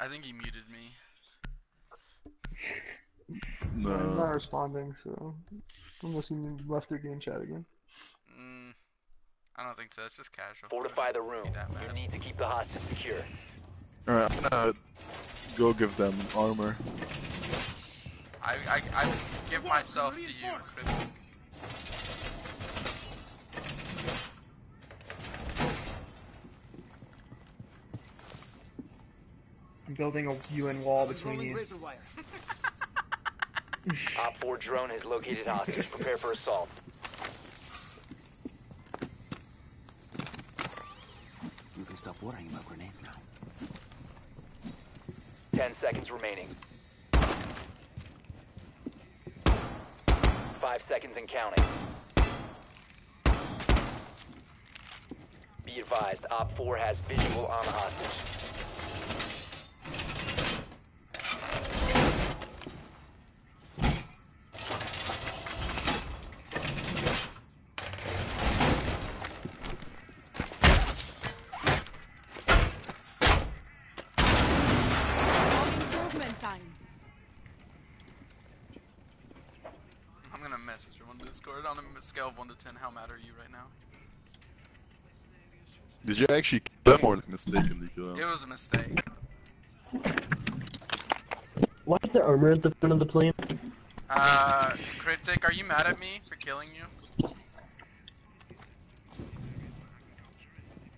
S1: I think he muted me.
S7: I'm not responding, so. Unless you left your game chat again.
S1: Mm, I don't think so. It's just casual.
S6: Fortify the room. You need to keep the hostage secure.
S5: Alright, I'm gonna go give them armor.
S1: I, I, I give myself to you, Cryptic.
S7: I'm building a UN wall between you. (laughs)
S6: Op 4 drone has located hostage. Prepare for assault.
S8: You can stop worrying about grenades now.
S6: 10 seconds remaining. 5 seconds and counting. Be advised, Op 4 has visual on the hostage.
S9: Improvement time.
S1: I'm gonna message him on Discord on a scale of 1 to 10. How mad are you right now?
S5: Did you actually kill them or mistakenly kill
S1: It was a mistake.
S4: Why is there armor at the front of the plane?
S1: Uh, Cryptic, are you mad at me for killing you?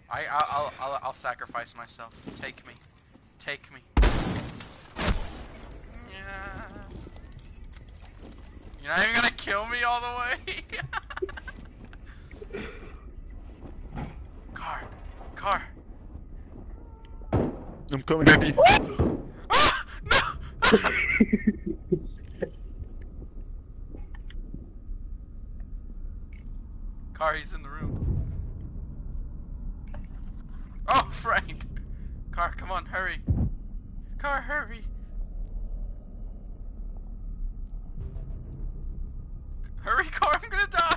S1: I, I'll, I'll, I'll, I'll sacrifice myself. Take me. Take me. Yeah. You're not even gonna kill me all the way? (laughs) car. Car.
S5: I'm coming, baby.
S1: Ah! No! (laughs) Car, he's in the room. Oh, Frank! Car, come on, hurry. Car, hurry. Hurry, car, I'm gonna die!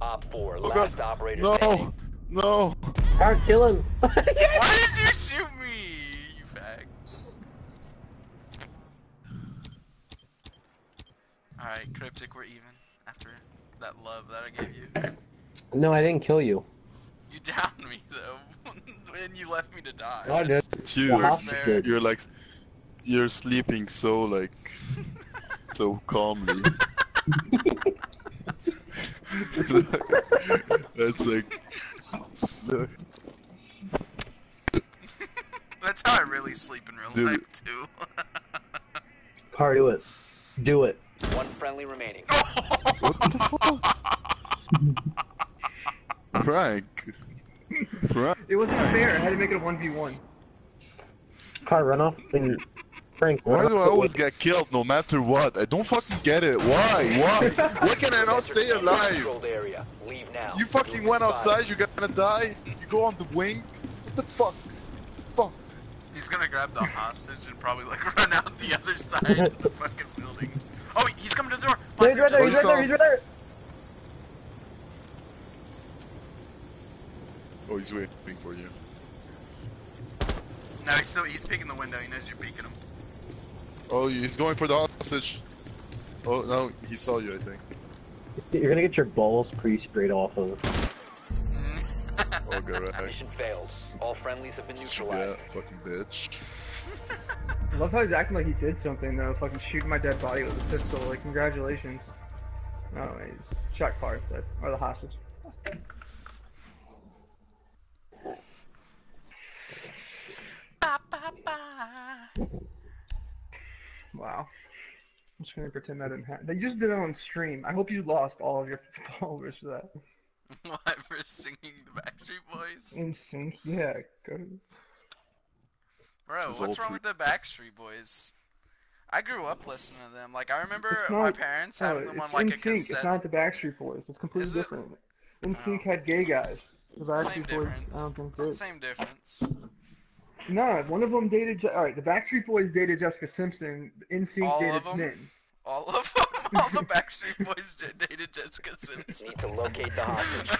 S6: Op 4,
S5: Oh,
S6: last
S5: God.
S6: operator
S5: No,
S6: standing.
S5: No.
S4: Car, kill him.
S1: Why did you shoot me, you fag? Alright, Cryptic, we're even after that love that I gave you.
S4: no, I didn't kill you.
S1: You downed me, though, (laughs) and you left me to die.
S4: I did.
S5: You.
S4: The
S1: You're
S4: hostage
S1: fair.
S4: did.
S5: You're like, you're sleeping so like, (laughs) so calmly. (laughs) That's like, look, (laughs)
S1: That's how I really sleep in real
S5: Dude.
S1: life, too.
S4: Car, do it. Do it.
S6: One friendly remaining.
S5: what the fuck? Frank. Frank.
S7: It wasn't fair. I had to make it a one v one.
S4: Car, run off and Frank.
S5: Why do I always get killed no matter what? I don't fucking get it. Why? Why? (laughs) Why can I not stay alive?
S6: controlled area. Leave now.
S5: You fucking went outside, you're gonna die. You go on the wing. What the fuck? The fuck?
S1: He's gonna grab the hostage and probably like (laughs) run out the other side of the (laughs) fucking building. Oh, he's coming to the door.
S4: No, he's right there, he's right there, he's right there.
S5: Oh, he's waiting for you.
S1: No, he's still he's peeking the window. He knows you're peeking him.
S5: Oh, he's going for the hostage. Oh no, he saw you, I think.
S4: You're gonna get your balls pre-sprayed off of. (laughs)
S5: Oh, good,
S6: Mission
S5: right.
S6: failed. All friendlies have been neutralized.
S5: Yeah, fucking bitch. (laughs)
S7: I love how he's acting like he did something though. Fucking shooting my dead body with a pistol. Like congratulations. Oh, he's shot car instead, or the hostage.
S1: Ba, ba, ba.
S7: Wow. I'm just gonna pretend that didn't happen. They just did it on stream. I hope you lost all of your (laughs) followers for that. (laughs)
S1: What for singing the Backstreet Boys?
S7: In sync, yeah. Go.
S1: Bro,
S5: It's
S1: what's
S5: all
S1: wrong with the Backstreet Boys? I grew up listening to them. Like I remember
S7: It's
S1: my
S7: not-
S1: parents
S7: No,
S1: having them on
S7: it's
S1: like
S7: in
S1: a
S7: sync.
S1: cassette.
S7: It's not the Backstreet Boys. It's completely
S1: Is it?
S7: different. NSYNC
S1: Oh.
S7: had gay guys. The
S1: Same
S7: Backstreet Boys, I
S1: difference.
S7: don't think did.
S1: Same difference.
S7: No, one of them dated. All right, the Backstreet Boys dated Jessica Simpson. NSYNC
S1: All
S7: dated
S1: of 'em?
S7: Nin.
S1: All of them, all the Backstreet Boys did- dated Jessica Simpson.
S6: Need to locate the hostage.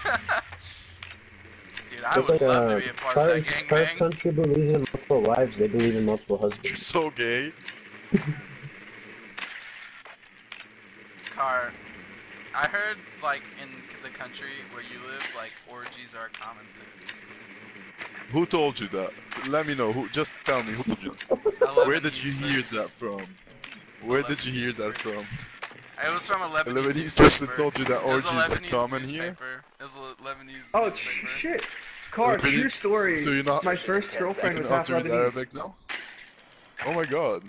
S1: Dude, I would love to be a part of that
S4: First uh,
S1: gangbang.
S4: country believes in multiple wives, they believe in multiple
S5: You're
S4: husbands.
S5: so gay.
S1: Car. I heard like in the country where you live, like orgies are a common thing.
S5: Who told you that? Let me know. Who? Just tell me. Who told you? (laughs) Where did you hear that from? Where did you hear that from?
S1: It was from a Lebanese,
S5: A
S1: Lebanese
S5: Lebanese person told you that
S1: It
S5: orgies are
S1: Lebanese
S5: common here?
S1: It was a Lebanese
S7: Oh
S1: newspaper.
S7: shit! Car,
S5: Lebanese-
S7: true story.
S5: So you're not-
S7: My first girlfriend
S5: You
S7: was
S5: know how
S7: half Lebanese.
S5: Arabic now? Oh my god.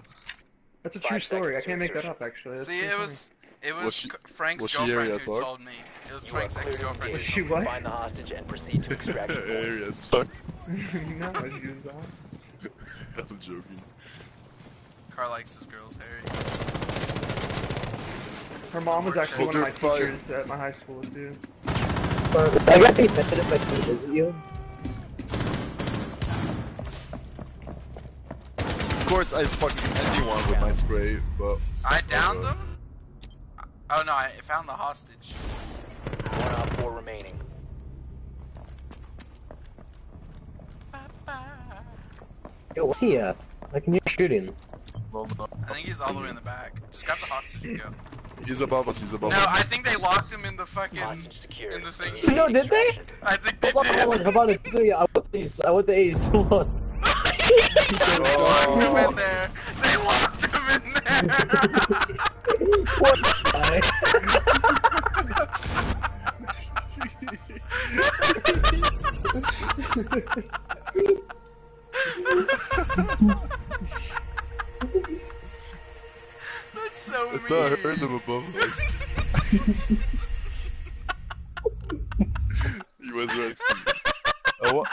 S7: That's a true story. I can't make that up actually. That's
S1: See, it
S7: funny.
S1: was it was,
S5: Was she-
S1: Frank's
S5: was
S1: girlfriend who
S5: as fuck?
S1: told me. It was
S6: You
S1: Frank's ex-girlfriend. Who
S7: she
S1: told
S7: what?
S6: Find the hostage and proceed to extraction point. (laughs)
S5: Area as fuck. (laughs)
S7: no, she was on. (laughs)
S5: I'm joking.
S1: Carl likes his girls hairy.
S7: Her mom was actually
S5: Hold
S7: one of my
S5: fire.
S7: teachers at my high school too.
S4: I gotta be offended if I can't visit you.
S5: Of course, I fucking anyone with my spray, but
S1: I downed
S5: Uh,
S1: them. Oh no, I found the hostage.
S6: One out four remaining.
S4: Yo, what's he at? I can hear shooting.
S5: no, no.
S1: I think he's all the way in the back. Just grab the hostage and go.
S5: He's above us. He's above
S1: No,
S5: us.
S1: No, I think they locked him in the fucking.
S6: Hostage secured.
S1: in the thing.
S4: No, did they?
S1: I think they
S4: Hold on, hold on,
S1: did.
S4: hold on. I'll tell you, I want the ace. I want the ace. Hold on.
S1: they locked him in there. They locked him in there. (laughs)
S4: What the (laughs)
S1: That's so
S5: I thought I heard them above (laughs) us. he was right. Uh, what,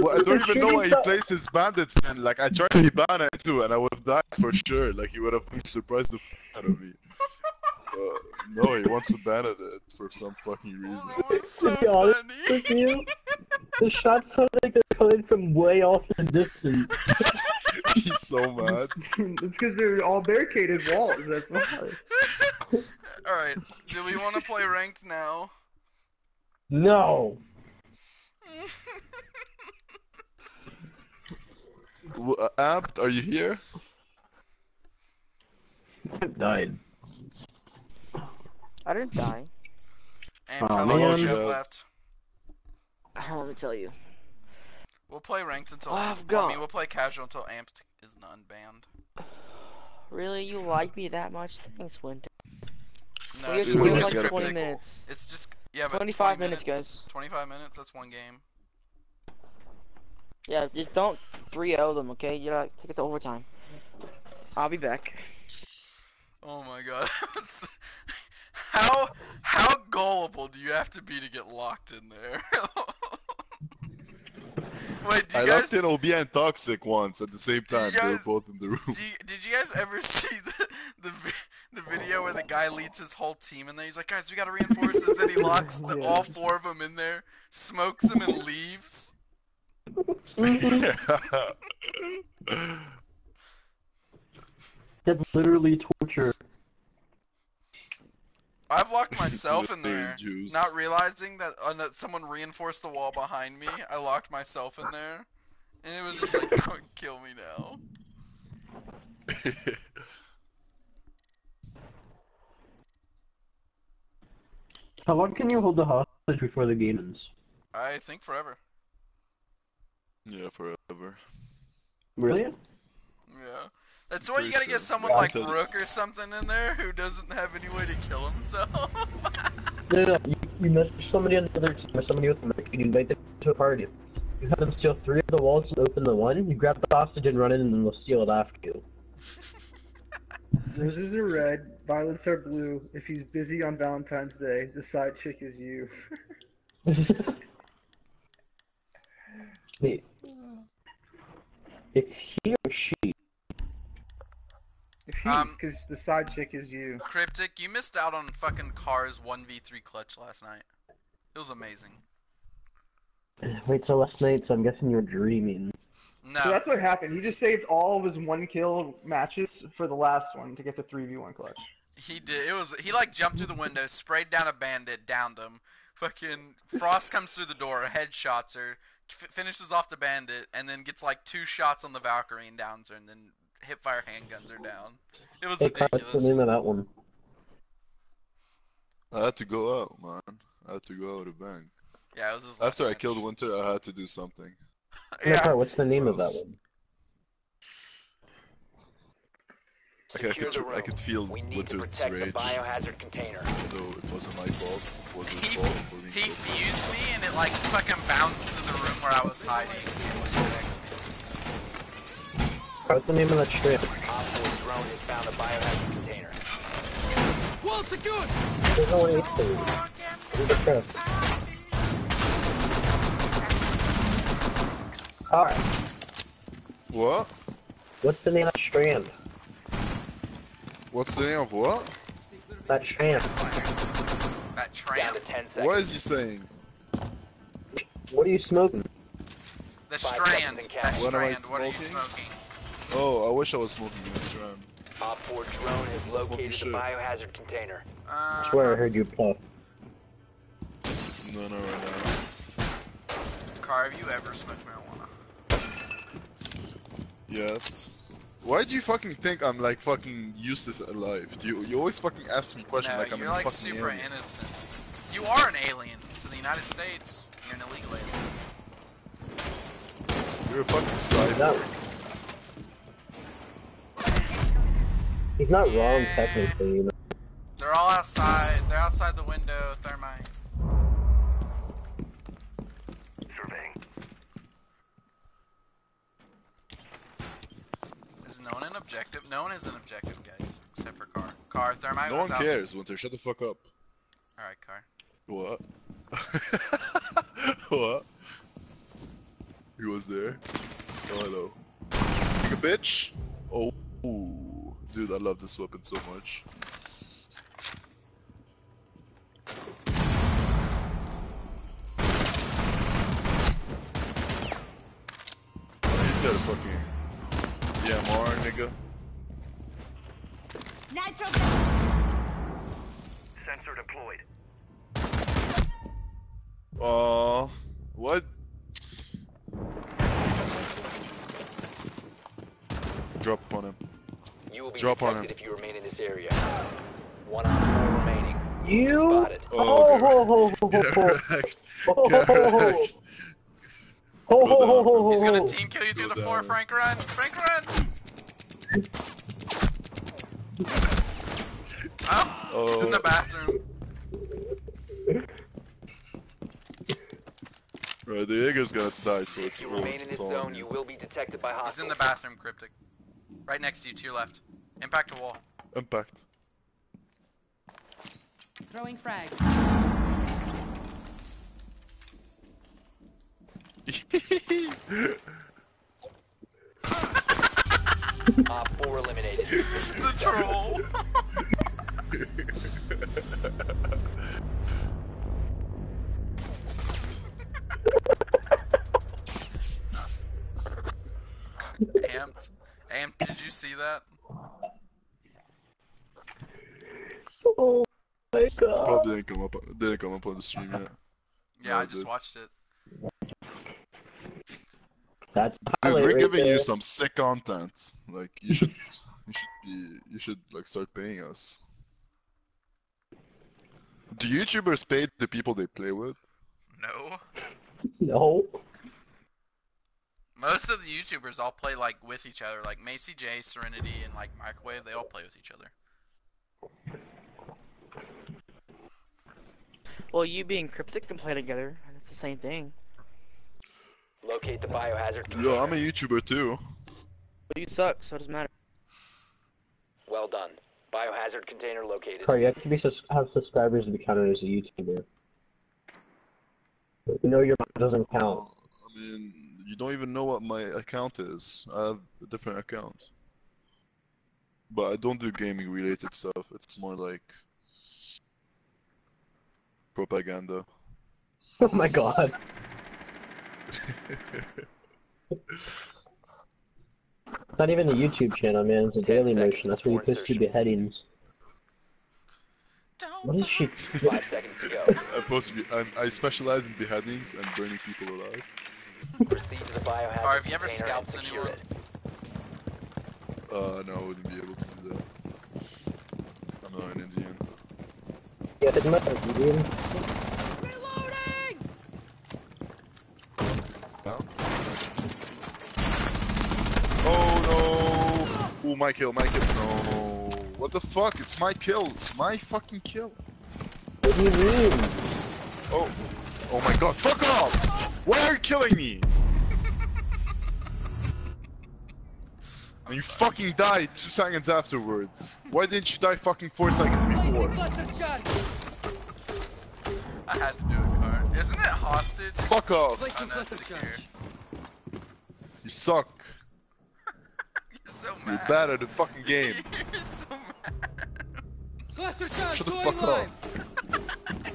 S5: well, I don't even know why he placed his bandits in. Like, I tried to Hibana too, and I would have died for sure. Like, he would have surprised the f out of me. Uh, no, he wants to ban it for some fucking reason.
S1: So
S4: To be honest
S1: funny.
S4: with you, the shots sound like they're coming from way off in the distance. (laughs)
S5: He's so mad. (laughs)
S7: it's because they're all barricaded walls. That's why. (laughs)
S1: All right. Do we want to play ranked now?
S4: No!
S5: W- uh, Amped, are you here?
S4: I died.
S2: I didn't die.
S1: And
S4: Aw,
S1: tell me what
S4: man.
S1: you have
S5: Yeah.
S1: left. (sighs)
S2: Let me tell you.
S1: We'll play ranked until.
S2: Oh,
S1: Amp,
S2: I've
S1: well, I mean, we'll play casual until Amped is unbanned. (sighs)
S2: Really, you like me that much? Thanks, Winter.
S1: No,
S2: we have
S1: just
S5: wait
S2: wait
S5: like
S2: like 20 minutes.
S1: It's just yeah, but
S2: 25
S1: 20
S2: minutes, guys.
S1: 25 minutes. That's one game.
S2: Yeah, just don't 3-0 them, okay? You gotta take it to overtime. I'll be back.
S1: Oh my god. (laughs) how how gullible do you have to be to get locked in there? (laughs) Wait, do
S5: I
S1: you
S5: left
S1: guys
S5: in OB and Toxic once at the same
S1: Do you
S5: time. They were both in the room.
S1: do you, did you guys ever (laughs) see the the, the video where the guy leads his whole team in there? He's like, guys, we gotta reinforce this, and he locks the, all four of them in there, smokes them, and leaves. (laughs)
S4: That's literally torture.
S1: I've locked (laughs) myself in there,
S5: juice.
S1: not realizing that uh, that someone reinforced the wall behind me. I locked myself in there, and it was just like, (laughs) "Don't kill me now." (laughs)
S4: How long can you hold the hostage before the game ends?
S1: I think forever.
S5: yeah, forever.
S4: Really?
S1: Yeah. That's why you gotta get someone like
S5: tell.
S1: Rook or something in there who doesn't have any way to kill himself. (laughs)
S4: No, no, no. You, you message somebody on the other team or somebody with a mic, and you invite them to a party. You have them steal three of the walls and open the one, you grab the hostage and run in, and then they'll steal it after you.
S7: Roses are red, violets are blue. If he's busy on Valentine's Day, the side chick is you. (laughs)
S4: Wait. If he or she
S7: If he,
S1: Um, (laughs)
S7: because the side chick is you.
S1: Cryptic, you missed out on fucking Cars 1v3 clutch last night. It was amazing.
S4: Wait till last night, so I'm guessing you're dreaming.
S1: No.
S7: So that's what happened. He just saved all of his one kill matches for the last one to get the 3v1 clutch.
S1: He did. It was he like jumped through the window, sprayed down a bandit, downed him. Fucking Frost comes through the door, headshots her, f- finishes off the bandit, and then gets like two shots on the Valkyrie and downs her, and then hipfire handguns her down. It was
S4: Hey, Kyle, what's the name of that one?
S5: I had to go out, man. I had to go out with a bang.
S1: Yeah, it was his last
S5: After I killed Winter, I had to do something. (laughs)
S4: No,
S1: Yeah.
S4: Kyle, what's the name of that one?
S5: Like I could,
S6: the
S5: I
S6: room.
S5: could feel
S6: We need to
S5: Winter's
S6: protect the
S5: rage,
S6: biohazard container.
S5: although it wasn't my fault. It was his
S1: He,
S5: fault for
S1: he fused me and it like fucking bounced into the room where I was hiding.
S4: What's the name of that strip?
S6: Op 4 drone has found a biohazard container.
S4: There's no one answering. Where's the strip? Alright,
S5: What?
S4: what's the name of that strand?
S5: What's the name of what?
S4: That strand.
S1: That
S6: Down
S1: tramp.
S6: to 10 seconds.
S5: What is he saying?
S4: What are you smoking?
S1: The strand. That.
S5: What
S1: strand. What are you
S5: smoking?
S1: Smoking?
S5: Oh, I wish I was smoking this strand.
S6: Op 4 drone has located the
S5: shit.
S6: biohazard container.
S1: Uh,
S4: I swear I heard you puff.
S5: No, no, right now.
S1: Car, have you ever smoked marijuana?
S5: Yes. Why do you fucking think I'm like fucking useless alive? Do you you always fucking ask me questions
S1: No,
S5: like I'm
S1: you're like super
S5: alien.
S1: innocent. You are an alien to the United States. You're an illegal alien.
S5: You're a fucking cyborg.
S4: He's not wrong technically, you know.
S1: They're all outside. They're outside the window. Thermite.
S8: Surveying.
S1: Is no one an objective? No one is an objective, guys, except for Car. Car, Thermite
S5: No
S1: was
S5: one
S1: out.
S5: cares, Winter. Shut the fuck up.
S1: All right, Car.
S5: What? (laughs) what? He was there. Oh, hello. Like a bitch. Oh, ooh. Dude, I love this weapon so much. He's got a fucking DMR, nigga.
S8: Nitro Sensor deployed.
S5: Uh, what? Drop on him.
S6: You will be
S5: Drop on
S6: detected
S5: him.
S6: if you remain in this area. One on four remaining.
S4: You?
S6: Spotted.
S4: Oh,
S5: Oh,
S4: ho, ho, ho,
S5: Get
S4: ho, ho. (laughs)
S5: wrecked.
S4: Ho, ho,
S5: Get
S4: ho, ho.
S5: wrecked.
S4: Ho,
S5: Go
S4: ho, ho,
S5: down.
S4: ho, ho,
S1: He's gonna
S4: ho.
S1: team kill you through
S5: Go
S1: the floor,
S5: down.
S1: Frank run! Frank run! Oh, he's in the
S5: Oh.
S1: bathroom.
S5: Right, the Jaeger's gonna die, so
S6: If
S5: it's
S6: you
S5: all,
S6: remain in
S5: it's
S6: this
S5: all on
S6: zone, you will be detected by
S1: He's
S6: hostiles.
S1: in the bathroom, Cryptic. Right next to you, to your left. Impact to wall.
S5: Impact.
S10: Throwing frag. (laughs)
S6: Op 4 eliminated.
S1: The troll! (laughs) Amped. Amped, did you see that?
S4: Oh my god.
S5: Probably didn't come up. Didn't come up on the stream yet. (laughs)
S1: Yeah,
S5: No,
S1: I just
S5: did.
S1: watched it.
S4: That's
S5: Dude, we're
S4: right
S5: giving
S4: there.
S5: you some sick content. Like you should, you should be, you should like start paying us. Do YouTubers pay the people they play with?
S1: No.
S4: No.
S1: Most of the YouTubers all play like with each other. Like Macie Jay, Serenity, and like Microwave, they all play with each other.
S2: Well, you being cryptic can play together. And it's the same thing.
S6: Locate the biohazard
S5: Yo. I'm a YouTuber too.
S2: But you suck, so it doesn't matter.
S6: Well done. Biohazard container located.
S4: Sorry, you have to be sus- have subscribers to be counted as a YouTuber. You know your doesn't uh, count.
S5: Well, I mean, you don't even know what my account is. I have a different account. But I don't do gaming related stuff. It's more like propaganda.
S4: Oh my god. It's (laughs) not even a YouTube channel, man. It's a Daily
S6: seconds
S4: Motion. That's where you post your beheadings. What is she?
S6: Five seconds to go.
S5: I'm supposed to be. I'm, I specialize in beheadings and burning people alive.
S6: Proceed to the biohazard
S1: Or have you ever scalped
S6: secure
S1: anyone?
S6: it.
S5: Uh, no, I wouldn't be able to do that. I'm not an Indian.
S4: Yeah, my Indian.
S10: Reloading!
S5: No? Oh no! Ooh, my kill, my kill. No. What the fuck? It's my kill. My fucking kill.
S4: What do you mean?
S5: Oh. Oh my god, fuck off! Why are you killing me? And you fucking died two seconds afterwards. Why didn't you die fucking four seconds before?
S1: I had to do it, Car. Isn't it hostage?
S5: Fuck off!
S1: Oh,
S10: Placing
S1: no, secure.
S5: You suck. (laughs)
S1: You're so
S5: You're bad at the fucking (laughs) game.
S1: You're so mad.
S10: Cluster charge
S5: Shut the
S10: going
S5: fuck up.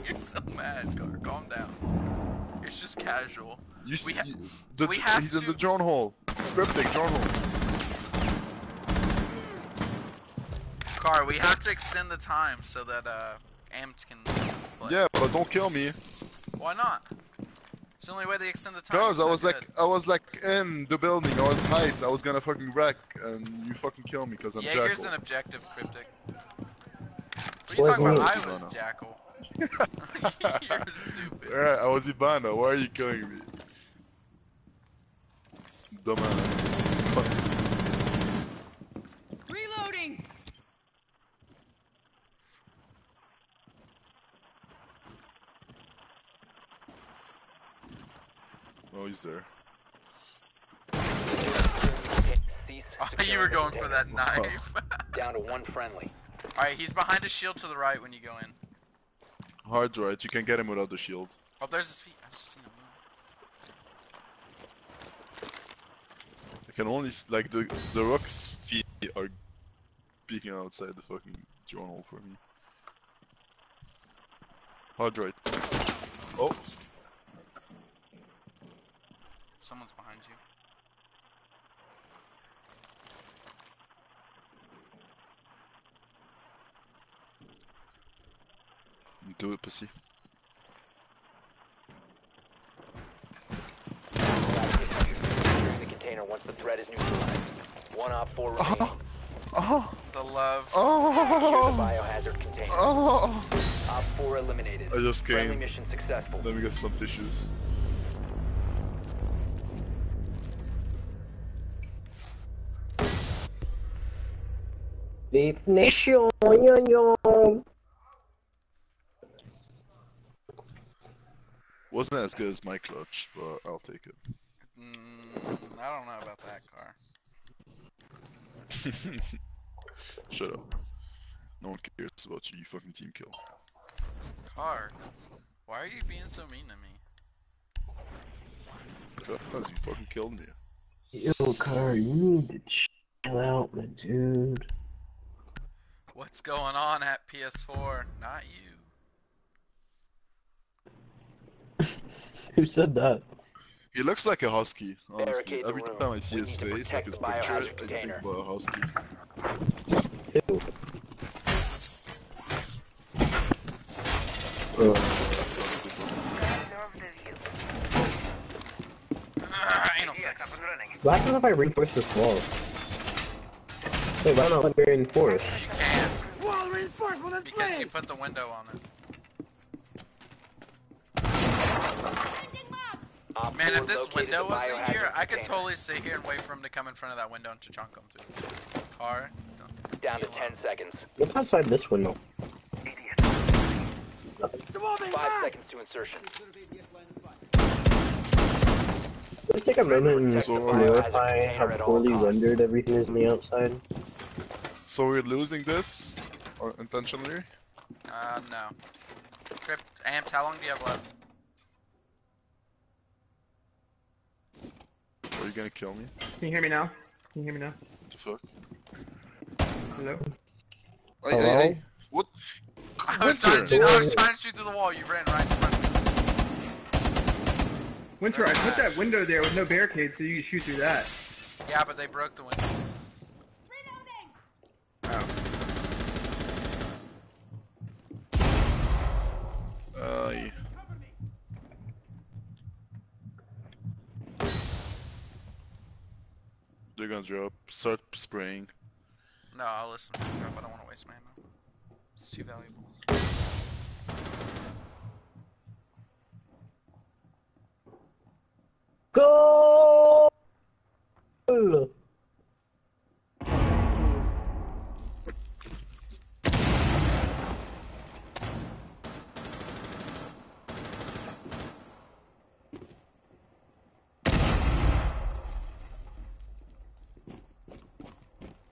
S5: (laughs)
S1: You're so mad, Car. Calm down. It's just casual.
S5: You,
S1: We ha-
S5: you- the,
S1: we have
S5: he's in the drone hole. Cryptic drone hole.
S1: Car, we have to extend the time so that uh, Amped can play.
S5: Yeah, but don't kill me.
S1: Why not? It's the only way they extend the time.
S5: Cause
S1: It's
S5: I was
S1: good.
S5: like, I was like in the building. I was hyped. I was gonna fucking wreck, and you fucking kill me because I'm
S1: Jaeger's
S5: Jackal.
S1: an objective cryptic. What are you
S4: What
S1: talking about? I was
S5: Hibana?
S1: Jackal. (laughs) (laughs) You're stupid.
S5: Alright, I was Hibana. Why are you killing me? Dumbass.
S10: Reloading!
S5: Oh, he's there. (laughs)
S1: Oh, you were going for that knife. (laughs)
S6: Down to one friendly.
S1: Alright, he's behind a shield to the right when you go in.
S5: Hard right. You can get him without the shield.
S1: Oh, there's his feet. I just seen him.
S5: I can only s- like the the rock's feet are peeking outside the fucking drone hole for me. Hard right. Oh, Do it, pussy.
S6: once the threat is neutralized. One op four remaining.
S5: Oh. Oh.
S1: The love.
S6: Oh. The biohazard container.
S5: Oh.
S6: Op four eliminated.
S5: I just came.
S6: Friendly mission successful.
S5: Let me get some tissues.
S4: Definition, yo.
S5: Wasn't as good as my clutch, but I'll take it.
S1: Mm, I don't know about that car. (laughs)
S5: Shut up. No one cares about you, you fucking team kill.
S1: Car. Why are you being so mean to me?
S5: Because you fucking killed me.
S4: Yo, Car, you need to chill out, my dude.
S1: What's going on at PS4? Not you. (laughs)
S4: Who said that?
S5: He looks like a husky, honestly.
S6: Barricade the
S5: Every
S6: room.
S5: time I see
S6: We
S5: his face, like his
S6: the
S5: picture, I
S6: biohazard
S5: think about a husky.
S4: Ew.
S9: Observe the view.
S1: Anal sex.
S9: Up and running.
S4: what happens if I reinforce this wall? Wait, why not let reinforce?
S10: Wall reinforcement in
S1: because you put the window on it.
S6: Op
S1: Man, if this window wasn't here, I could totally sit here and wait for him to come in front of that window and chunk him too. Car. don't-
S6: Down to 10 seconds.
S4: What's outside this window?
S10: Swarming
S6: Five
S10: back!
S6: seconds to insertion.
S4: Let's take a moment and
S6: Protect the
S4: glorify
S6: biohazard
S4: how
S6: container
S4: poorly rendered everything is on the outside.
S5: So we're losing this? Or intentionally?
S1: Uh, no. Crypt, Amped, how long do you have left?
S5: Are you gonna kill me?
S7: Can you hear me now? Can you hear me now?
S5: What the fuck?
S7: Hello?
S5: Hey,
S4: Hello?
S5: hey, hey. What?
S1: I was, trying to shoot, I was trying to shoot through the wall. You ran right in front of me.
S7: Winter, I put that window there with no barricade so you can shoot through that.
S1: Yeah, but they broke the window.
S7: Oh.
S5: Aye. They're gonna drop. Start spraying.
S1: No, I'll listen. to crap. I don't want to waste my ammo. It's too valuable.
S4: Goal!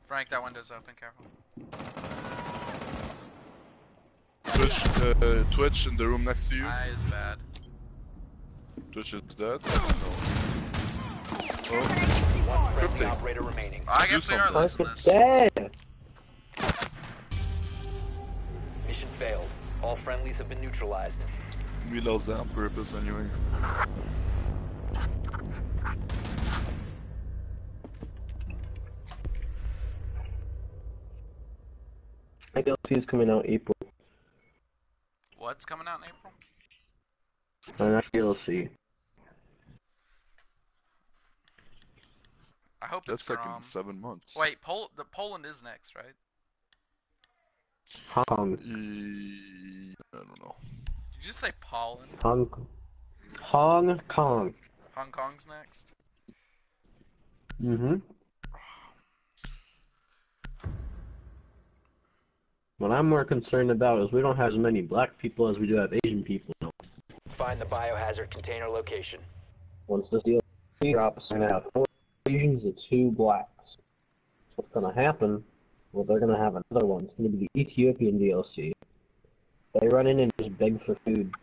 S1: Frank, that window's open. Careful.
S5: Twitch, uh, Twitch in the room next to you.
S1: Eye is bad.
S5: Twitch is dead. No. Oh,
S6: One friendly
S5: Cryptic.
S6: operator remaining.
S1: I
S5: Do
S1: guess they are
S5: something.
S1: losing this.
S4: dead!
S6: Mission failed. All friendlies have been neutralized.
S5: we lost that on purpose anyway.
S4: My is coming out April.
S1: What's coming out in April?
S4: My next DLC.
S1: I hope
S5: That's
S1: it's
S5: like
S1: from.
S5: in seven months.
S1: Wait, Pol- the Poland is next, right?
S4: Hong Kong.
S5: E- I don't know.
S1: Did you just say Poland?
S4: Hong Hong Kong.
S1: Hong Kong's next.
S4: Mm-hmm. What I'm more concerned about is we don't have as many black people as we do have Asian people.
S6: Find the biohazard container location.
S4: Once this DLC drops, I'm gonna have four Asians and two blacks. What's gonna happen? Well, they're gonna have another one. It's gonna be the Ethiopian DLC. They run in and just beg for food.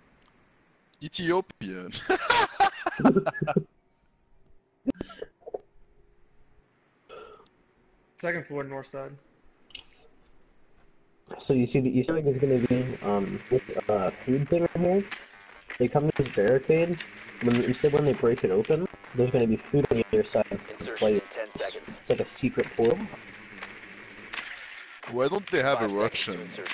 S5: Ethiopian. (laughs)
S7: Second floor, north side.
S4: So you see, the Easter egg is gonna be um this uh food thing right here. They come to this barricade. When instead when they break it open, there's gonna be food on the other side. of the plate.
S6: in 10 seconds.
S4: It's like a secret portal.
S5: Why don't they have a
S6: Five seconds
S5: Russian.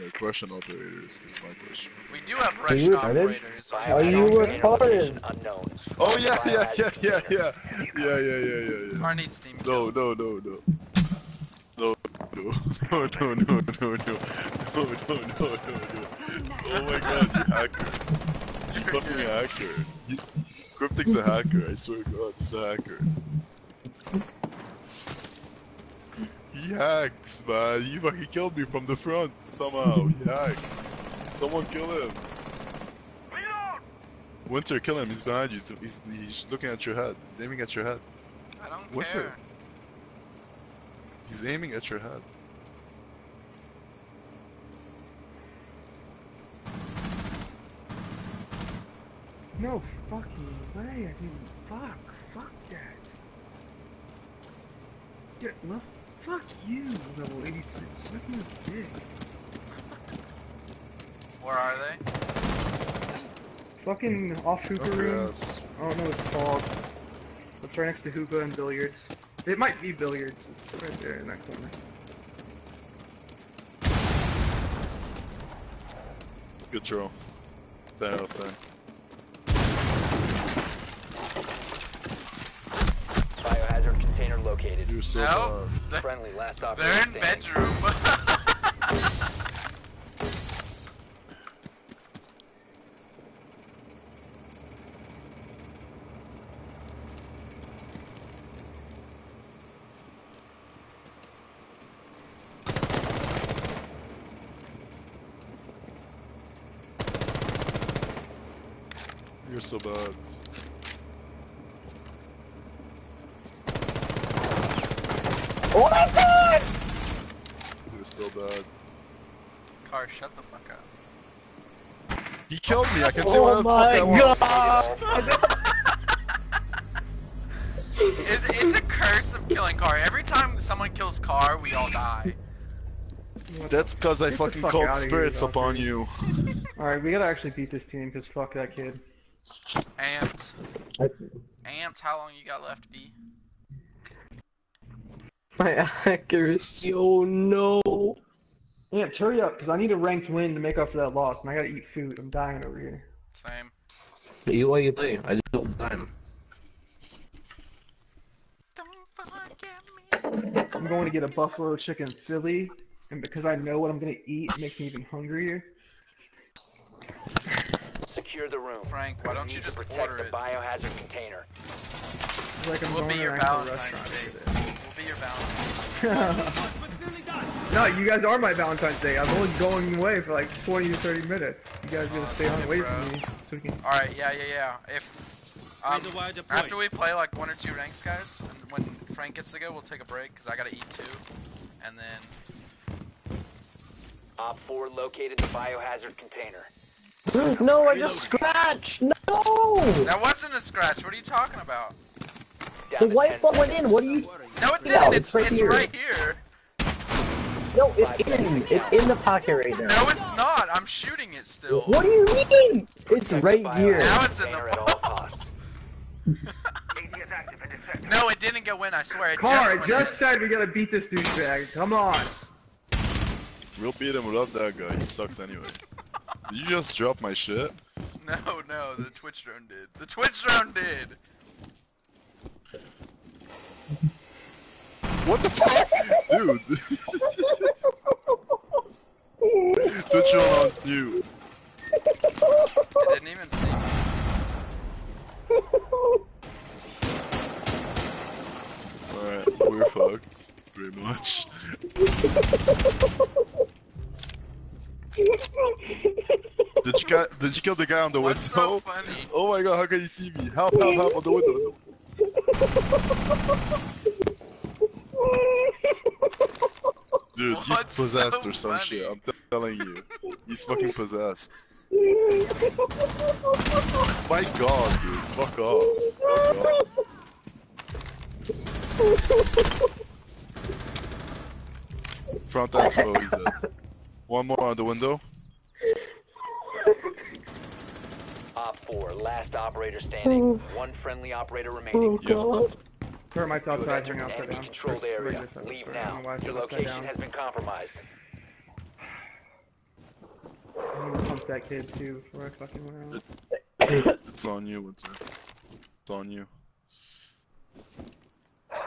S5: Like Russian operators is my question.
S1: We do have
S4: Are
S1: Russian
S4: you
S1: operators.
S6: Bio
S4: Are you
S6: container
S4: retarded?
S6: Unknown.
S5: Oh yeah, yeah, yeah, yeah, yeah, yeah, yeah, yeah, yeah, yeah.
S1: Car needs team
S5: No, no, no, no. No, no, no, no, no, no, no, no, no, no, no, no. Oh my god, you hacker. You fucking hacker. You, Cryptic's a hacker, I swear to god, he's a hacker. He hacks, man. He fucking killed me from the front somehow. He hacks. Someone kill him. Winter, kill him. He's behind you. So he's, he's looking at your head. He's aiming at your head.
S1: I don't
S5: What's
S1: care.
S5: It? He's aiming at your head.
S7: No fucking way. I didn't. Fuck. Fuck that. Yeah, well, fuck you, level 86. Suck me a dick.
S1: Where are they?
S7: Fucking off hookah
S5: Up
S7: room.
S5: ass.
S7: I don't know what it's called. It's right next to hookah and billiards. It might be billiards. It's right there in that corner.
S5: Good throw. 10 out of 10.
S6: Biohazard container located.
S5: You're so
S1: No,
S5: bad.
S1: Uh, they're,
S6: Friendly last
S1: they're in
S6: standing.
S1: bedroom. (laughs)
S5: You're so bad.
S4: Oh my god!
S5: You're so bad.
S1: Car, shut the fuck up.
S5: He killed me. I can say
S4: Oh
S5: whatever the fuck I
S4: my
S5: want.
S4: god! (laughs)
S1: It, it's a curse of killing Car. Every time someone kills Car, we all die.
S5: That's cause I
S7: Get
S5: fucking
S7: fuck
S5: called
S7: outta here,
S5: spirits upon you. (laughs)
S7: Alright, we gotta actually beat this team, because fuck that kid.
S1: Amped.
S4: I-
S1: Amped, how long you got left, B? (laughs)
S4: My accuracy, oh no!
S7: Yeah, hurry up, because I need a ranked win to make up for that loss, and I gotta eat food. I'm dying over here.
S1: Same.
S4: You what you play? I just don't time.
S1: Don't forget me.
S7: I'm going to get a buffalo chicken Philly, and because I know what I'm gonna eat, it makes me even hungrier.
S6: Secure the room.
S1: Frank, why don't you
S6: to
S1: just
S6: protect
S1: order
S6: the
S1: it?
S6: biohazard container.
S7: It's like I'm
S1: We'll be your
S7: to an actual
S1: Valentine's
S7: restaurant
S1: Day. We'll be your Valentine's. (laughs) Day.
S7: no, you guys are my Valentine's Day. I'm only going away for like 20 to 30 minutes. You guys gotta
S1: Oh,
S7: stay on
S1: yeah,
S7: away
S1: bro.
S7: from me. So can...
S1: Alright, yeah, yeah, yeah. If um, after we play like one or two ranks, guys, and when Frank gets to go, we'll take a break because I gotta eat too, and then
S6: Op 4 located the biohazard container.
S4: No, I just scratched! No!
S1: that wasn't a scratch. What are you talking about?
S4: The white
S6: 10
S4: ball went in, what are you-
S1: No, it
S4: No,
S1: didn't.
S4: it's
S1: it's
S4: right
S1: it's
S4: here.
S1: right here.
S4: No, it's in! It's in the pocket right now.
S1: No, it's not. I'm shooting it still.
S4: What do you mean? It's right here.
S1: Now it's in the
S6: container at all costs.
S8: AD is active and effective.
S1: No, it didn't go in. I swear. It
S7: Car,
S1: just
S7: I
S1: went
S7: just
S1: in.
S7: said we gotta beat this douchebag. Come on.
S5: We'll beat him without that guy. He sucks anyway. Did you just drop my shit?
S1: No, no, the Twitch drone did. The Twitch drone did.
S5: What the fuck? Dude. (laughs) Twitch drone on you.
S1: It didn't even see me.
S5: Alright, we're fucked. Pretty much. (laughs) (laughs) Did you did you kill the guy on the
S1: What's so
S5: window?
S1: funny?
S5: Oh my god, how can you see me? Help, help, help on the window. Dude, he's possessed
S1: so
S5: or some
S1: funny?
S5: shit. I'm telling you. He's fucking possessed. My god, dude. Fuck off. Fuck off. Front end. Oh, he's dead. One more on the window.
S6: Op 4, last operator standing. Oh. One friendly operator remaining.
S5: Yep.
S7: Termites
S6: You have
S7: outside,
S6: entered
S7: hang
S6: an
S7: upside
S6: enemy
S7: down.
S6: controlled area. Leave
S7: sorry,
S6: now.
S7: know why I
S6: Your location
S7: down.
S6: has been compromised.
S7: I'm gonna pump that kid too before I fucking went out.
S5: It's on you, Winter. It's on you.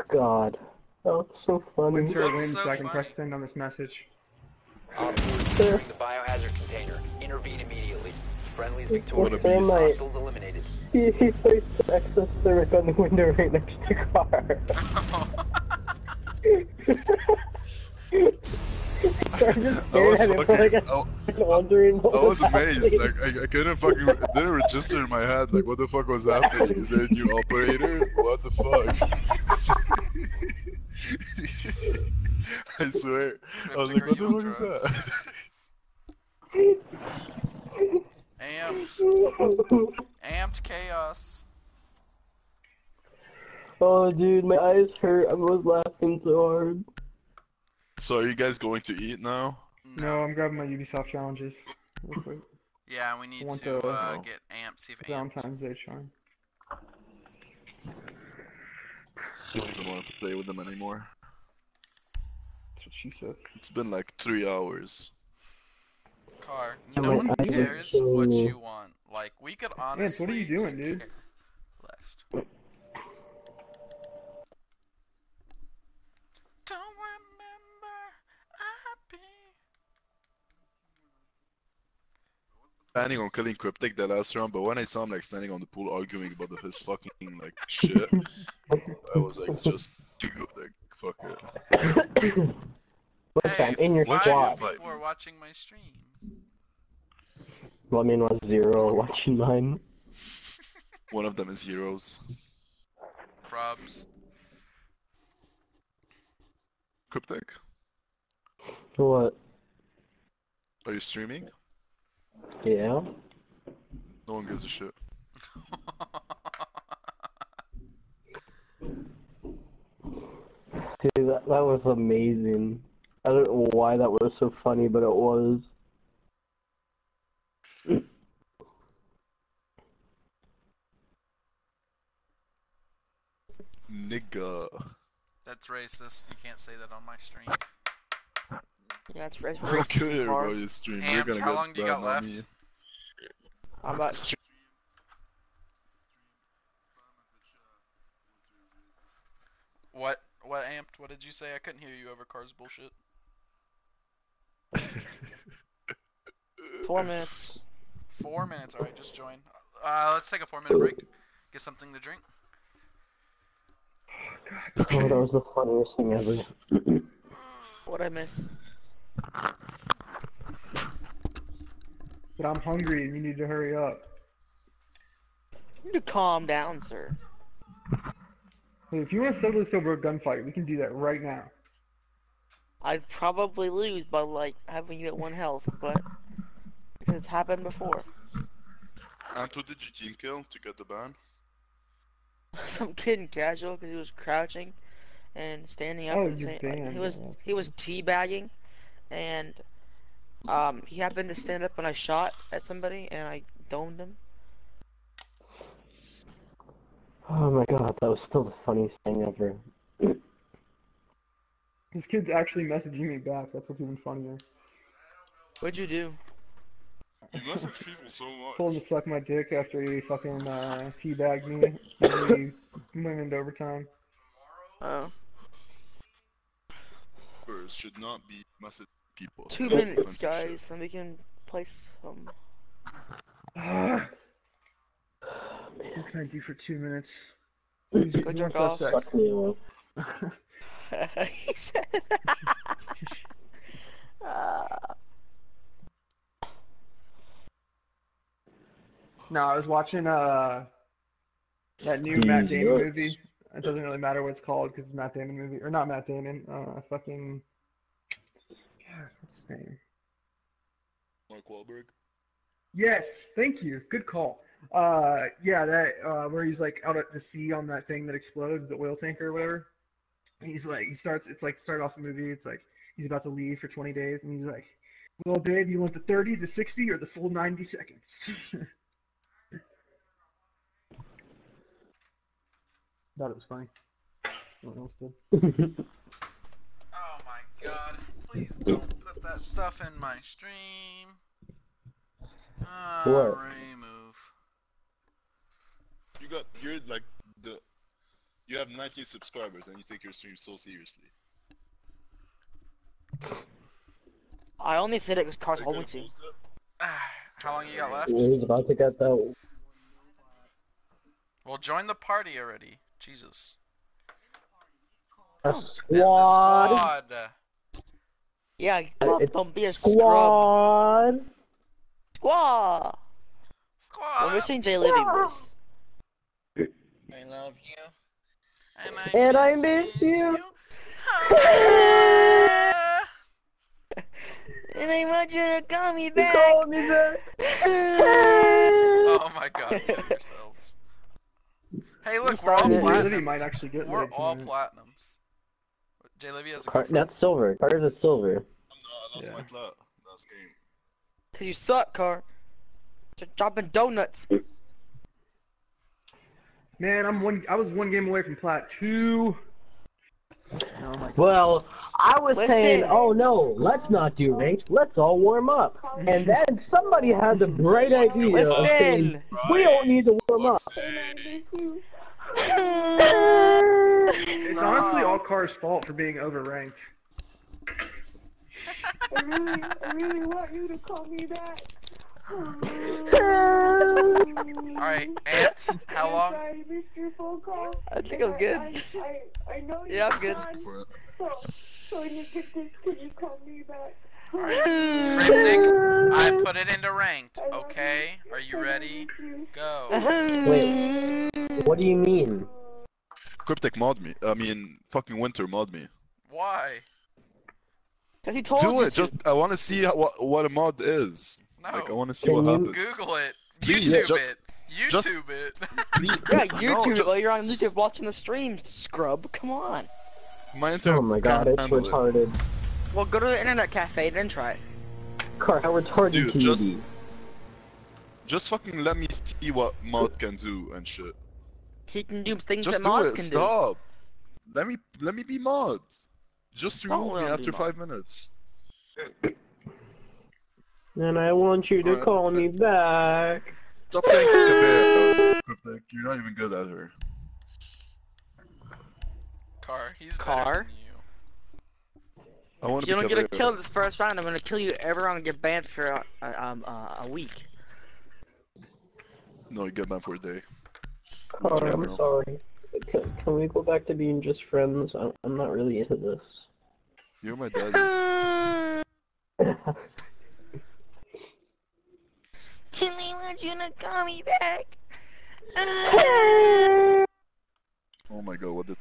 S4: God. That was so funny.
S7: Winter wins
S1: so
S7: so I can
S1: funny.
S7: press send on this message.
S6: Op 4 securing the biohazard container. Intervene immediately. Friendlies victorious.
S4: What.
S6: Hostiles eliminated.
S4: He, he placed the access service on the window right next to the car. I (laughs)
S5: I was
S4: stared at him for like
S5: fucking.
S4: a
S5: I,
S4: second wondering what
S5: I was
S4: happening.
S5: amazed. Like I, I couldn't fucking. It didn't register in my head. Like what the fuck was happening? Is there a new operator? What the fuck? (laughs) (laughs) I swear. I was like, what the fuck is that?
S1: Amped. (laughs) Amped chaos.
S4: Oh, dude, my eyes hurt. I was laughing so hard.
S5: So are you guys going to eat now?
S7: No, I'm grabbing my Ubisoft challenges. Real quick.
S1: Yeah, we need
S7: want
S1: to
S7: the-
S1: uh, get amped. See if amped.
S7: Valentine's Day charm.
S5: I don't even want to play with them anymore.
S7: That's what she said.
S5: It's been like three hours.
S1: Car. You know
S4: my-
S1: what
S4: I
S1: cares
S4: was
S1: what you want? Like we could honestly.
S7: what are you doing,
S1: just
S7: dude?
S1: care Less. Don't remember I be.
S5: Planning on killing Cryptic the last round, but when I saw him like standing on the pool arguing about his fucking like shit, I was like, just to go like fuck it.
S4: Look,
S1: Hey,
S4: I'm in your
S1: five
S4: squad.
S1: people are watching my stream.
S4: Well, I mean, was zero (laughs) watching mine.
S5: One of them is heroes.
S1: Probs.
S5: Cryptic,
S4: What?
S5: are you streaming?
S4: Yeah?
S5: No one gives a shit. (laughs)
S4: Dude, that, that was amazing. I don't know why that was so funny, but it was.
S5: Nigga.
S1: That's racist. You can't say that on my stream.
S2: Yeah, it's it's
S5: I'll kill
S2: racist car.
S5: everybody stream. You're
S1: Amped,
S5: gonna
S1: how long do you got left?
S5: me.
S2: I'm about
S5: Stream-
S1: What? What amped? What did you say? I couldn't hear you over Car's bullshit. (laughs)
S2: four minutes.
S1: Four minutes. All right, just join. Uh, let's take a four-minute break. Get something to drink.
S4: Oh, that was the funniest thing ever.
S2: What'd I miss?
S7: But I'm hungry and you need to hurry up.
S2: You need to calm down, sir.
S7: If you want to settle this over a gunfight, we can do that right now.
S2: I'd probably lose by like having you at one health, but it's happened before.
S5: Ah, and who did you team kill to get the ban? (laughs)
S2: Some kid in casual because he was crouching and standing up
S7: Oh,
S2: and
S7: you're
S2: saying like, he was he was teabagging, and um he happened to stand up when I shot at somebody and I domed him.
S4: Oh my god, that was still the funniest thing ever. (clears throat)
S7: This kid's actually messaging me back. That's what's even funnier.
S2: What'd you do?
S5: You message people so much.
S7: Told him to suck my dick after he fucking uh, teabagged me. and we went into overtime.
S2: Oh,
S5: Members should not be message people.
S2: two minutes,
S5: offensive shit.
S2: guys. Then we can play some.
S7: Ah. (sighs) what can I do for two minutes? Who's-
S2: Go
S7: who
S2: jerk
S7: wants to have
S2: off.
S7: sex?
S4: Fuck me off. (laughs)
S2: he said. (laughs)
S7: No, I was watching uh that new Matt Damon movie. It doesn't really matter what it's called because it's Matt Damon movie or not Matt Damon. Uh, fucking. God, what's his name?
S5: Mark Wahlberg.
S7: Yes, thank you. Good call. Uh, yeah, that uh, where he's like out at the sea on that thing that explodes, the oil tanker or whatever. He's like, he starts. It's like start off the movie. It's like he's about to leave for 20 days, and he's like, "Well, babe, you want the 30, the 60, or the full 90 seconds?" (laughs) Thought it was funny. No one else did. (laughs)
S1: Oh my god. Please don't put that stuff in my stream. Ah,
S4: What?
S1: Ray move.
S5: You got you're like the you have 19 subscribers and you take your stream so seriously.
S2: I only said it because Carl
S5: Are you
S2: told me
S5: gonna
S2: to.
S5: post it?
S1: How long you got left?
S4: He's about to get that.
S1: Well, join the party already. Jesus.
S4: A
S1: Yeah, the
S4: squad.
S1: Squad.
S2: Yeah, uh, come on,
S4: it's
S2: don't be a scrub.
S4: Squad.
S2: Squad.
S1: Squad.
S2: We're missing Jay Livy voice.
S5: I love you.
S1: And I
S4: And I
S1: miss
S4: miss you. (laughs)
S2: And I want you to call me (laughs)
S4: You
S2: back.
S4: called me back. (laughs)
S1: Oh my god, kill yourselves. Hey, look, we're all
S2: started it.
S7: Jay Livy might actually get
S1: We're all platinums. Jay Livy has a
S4: Car-
S1: girlfriend.
S4: that's silver. Carter's a silver.
S5: I'm not, I lost
S7: Yeah.
S5: my plat last game.
S2: Cause you suck, Car. Just dropping donuts.
S7: Man, I'm one. I was one game away from plat two. Oh
S4: Well, I was
S2: Listen.
S4: saying, oh no, let's not do ranked. Let's all warm up. And then somebody had the bright idea of saying,
S2: Listen.
S4: we don't need to warm up.
S7: It's honestly all Car's fault for being overranked.
S9: I really, I really want you to call me back.
S1: Alright, Ant, how long?
S9: I missed your phone call.
S2: I think I'm good.
S9: I, I, I know
S2: Yeah, I'm
S9: you're
S2: good.
S9: gone,
S5: For.
S9: So, so when you get this, could you call me back?
S1: Alright, (laughs) Cryptic, I (laughs) put it into ranked, okay? Are you ready? Go.
S4: Wait, what do you mean?
S5: Cryptic mod me. I mean, fucking Winter mod me.
S1: Why?
S2: Cause he told
S5: Do
S2: you
S5: it.
S2: to.
S5: Just I want to see what what a mod is.
S1: No.
S5: Like I want to see
S4: Can
S5: what
S4: you-
S5: happens.
S1: Google it.
S5: Please,
S1: YouTube
S5: ju-
S1: it.
S5: just-
S1: YouTube it. (laughs)
S5: Please-
S2: Yeah,
S5: no,
S2: YouTube.
S5: just-
S2: while you're on YouTube watching the stream, scrub. Come on.
S5: my oh internet
S4: Oh my god,
S5: can't
S4: it's
S5: handle it.
S4: Retarded.
S2: Well, go to the internet cafe then try it.
S4: Car, how retarded
S5: Dude,
S4: can
S5: just-
S4: you be?
S5: Just fucking let me see what mod can do and shit.
S2: He can do things
S5: Just
S2: that
S5: do
S2: mods
S5: it.
S2: can
S5: Stop. Let me let me be mod. Just
S2: Don't
S5: remove me after
S2: be mod.
S5: five minutes.
S4: And I want you to
S5: Alright.
S4: call me back.
S5: Stop playing Cav. Cryptic, You're not even good at her.
S1: Car, he's
S2: Car?
S1: Better than you.
S5: I want
S2: If
S5: to
S2: you don't get a kill this first round, I'm gonna kill you. Everyone and get banned for uh, uh, um uh, a week.
S5: No, you get banned for a day.
S4: Car, I'm
S5: No.
S4: sorry. Can, can we go back to being just friends? I'm, I'm not really into this.
S5: You're my daddy. (laughs)
S2: Can I want you to call me back? (laughs)
S5: Oh my god, what the...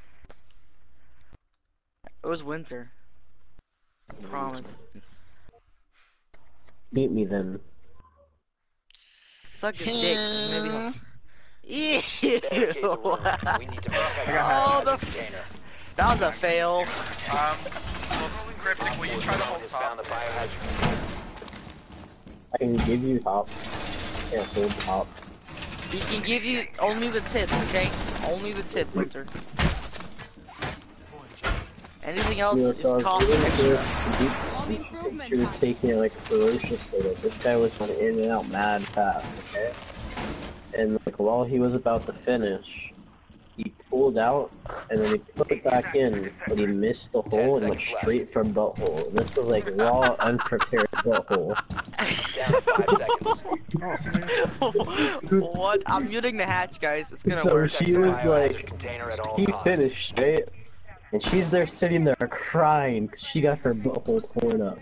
S2: It was winter.
S5: No,
S2: Promise.
S4: Beat me then.
S2: Suck his dick. Maybe he'll...
S6: Vacate the room. We
S2: Ew.
S6: need to (laughs) protect the
S2: Oh, the
S6: biohazard container.
S2: That was a fail.
S1: Um, well, Cryptic, will you try to hold top?
S6: the biohazard container.
S4: I can give you top. Can't hold top.
S2: He can give you only the tip, okay? Only the tip, Winter. Anything else
S4: You
S2: is
S4: know, so
S2: cost extra.
S4: She was taking it like ferociously. Like this guy was going in and out mad fast, okay? And like while he was about to finish, he pulled out and then he put it back in, but he missed the hole and went straight from butthole. And this was like raw, (laughs) unprepared butthole.
S6: Down to five seconds.
S7: Man.
S2: what? I'm muting the hatch, guys. It's gonna
S4: So
S2: work.
S4: she was like,
S6: container at all
S4: he finished right, and she's there sitting there crying because she got her butthole torn up.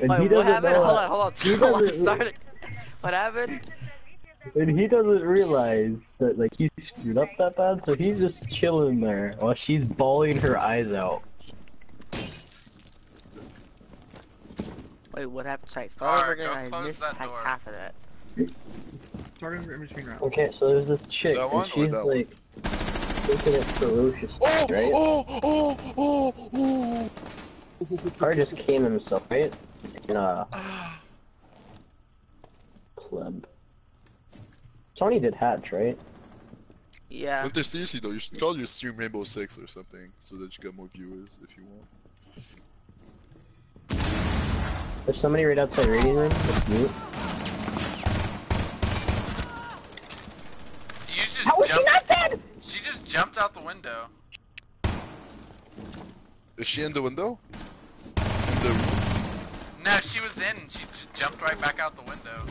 S4: And he
S2: Wait, what
S4: doesn't
S2: happened?
S4: know
S2: Hold on, hold on.
S4: he (laughs)
S2: Hold on,
S4: doesn't-
S2: started. What happened?
S4: And he doesn't realize that like he screwed up that bad, so he's just chilling there while she's bawling her eyes out.
S2: Wait, what happened? Sorry, start
S1: Alright,
S2: over again. I
S1: close
S2: missed
S1: that
S2: like
S1: door.
S2: half of that.
S7: Starting in between rounds.
S4: Okay, so there's this chick,
S5: That
S4: and
S5: one or
S4: she's
S5: like. one?
S4: Speaking it's ferocious,
S5: oh,
S4: right?
S5: Oh, oh, oh, oh.
S4: Car just came himself, right? And, uh... Tony did hatch, right?
S2: Yeah.
S5: But they're easy though, you should call your stream Rainbow Six or something, so that you get more viewers if you want.
S4: There's somebody right outside the reading room. That's mute.
S1: How she not dead? She just out the window.
S5: Is she in the window? In the?
S1: No, she was in. She just jumped right back out the window.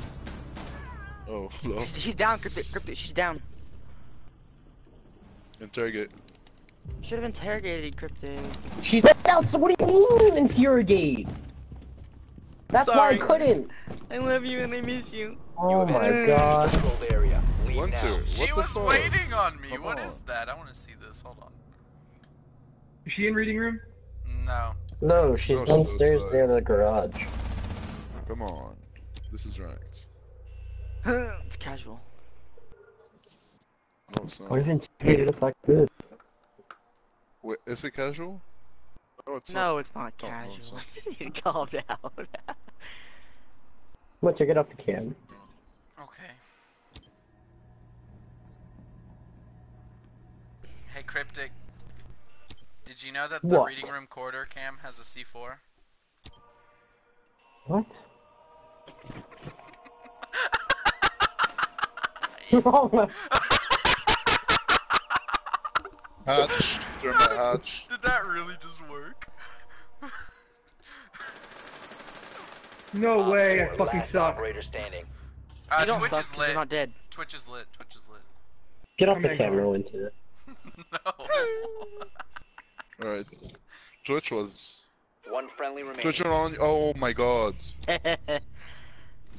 S5: Oh, hello.
S2: She's, she's down, Cryptic, Cryptic, she's down.
S5: Interrogate.
S2: Should have interrogated Cryptic.
S4: She's out. So what do you mean interrogate? That's
S2: Sorry.
S4: why I couldn't.
S2: I love you and I miss you.
S4: Oh my god.
S6: Area. (laughs) Leave
S5: Winter,
S6: now.
S5: what
S1: She
S5: the
S1: was
S5: fuck?
S1: waiting on me.
S5: Come
S1: What is
S5: on.
S1: that? I want to see this. Hold on.
S7: Is she in reading room?
S1: No.
S4: No, she's
S5: oh, No,
S4: downstairs
S5: outside.
S4: near the garage.
S5: Come on. This is ranked. (laughs)
S2: it's casual.
S5: No, it's not.
S4: Why is interrogated if I could?
S5: Wait, is it casual? Oh, no, it's not.
S2: No, it's not
S5: Oh, oh no, it's
S2: casual. (laughs) Calm down.
S4: What? Get off the cam.
S1: Okay. Hey, Cryptic. Did you know that the
S4: What?
S1: reading room corridor cam has a C4?
S4: What? (laughs) (laughs) oh my.
S5: Hatch. Turn that hatch.
S1: Did that really just work?
S7: No
S6: Op
S7: way, I fucking
S6: last
S7: suck.
S6: Operator standing.
S1: Uh,
S2: you don't
S1: Twitch
S2: suck
S1: is
S2: 'cause you're
S1: lit.
S2: not dead.
S1: Twitch is lit. Twitch is lit.
S4: Get off
S7: Oh
S4: the camera,
S7: God.
S4: into it.
S1: No. (laughs)
S5: Alright. Twitch was.
S6: One friendly remaining.
S5: Twitch on. Oh my god. (laughs)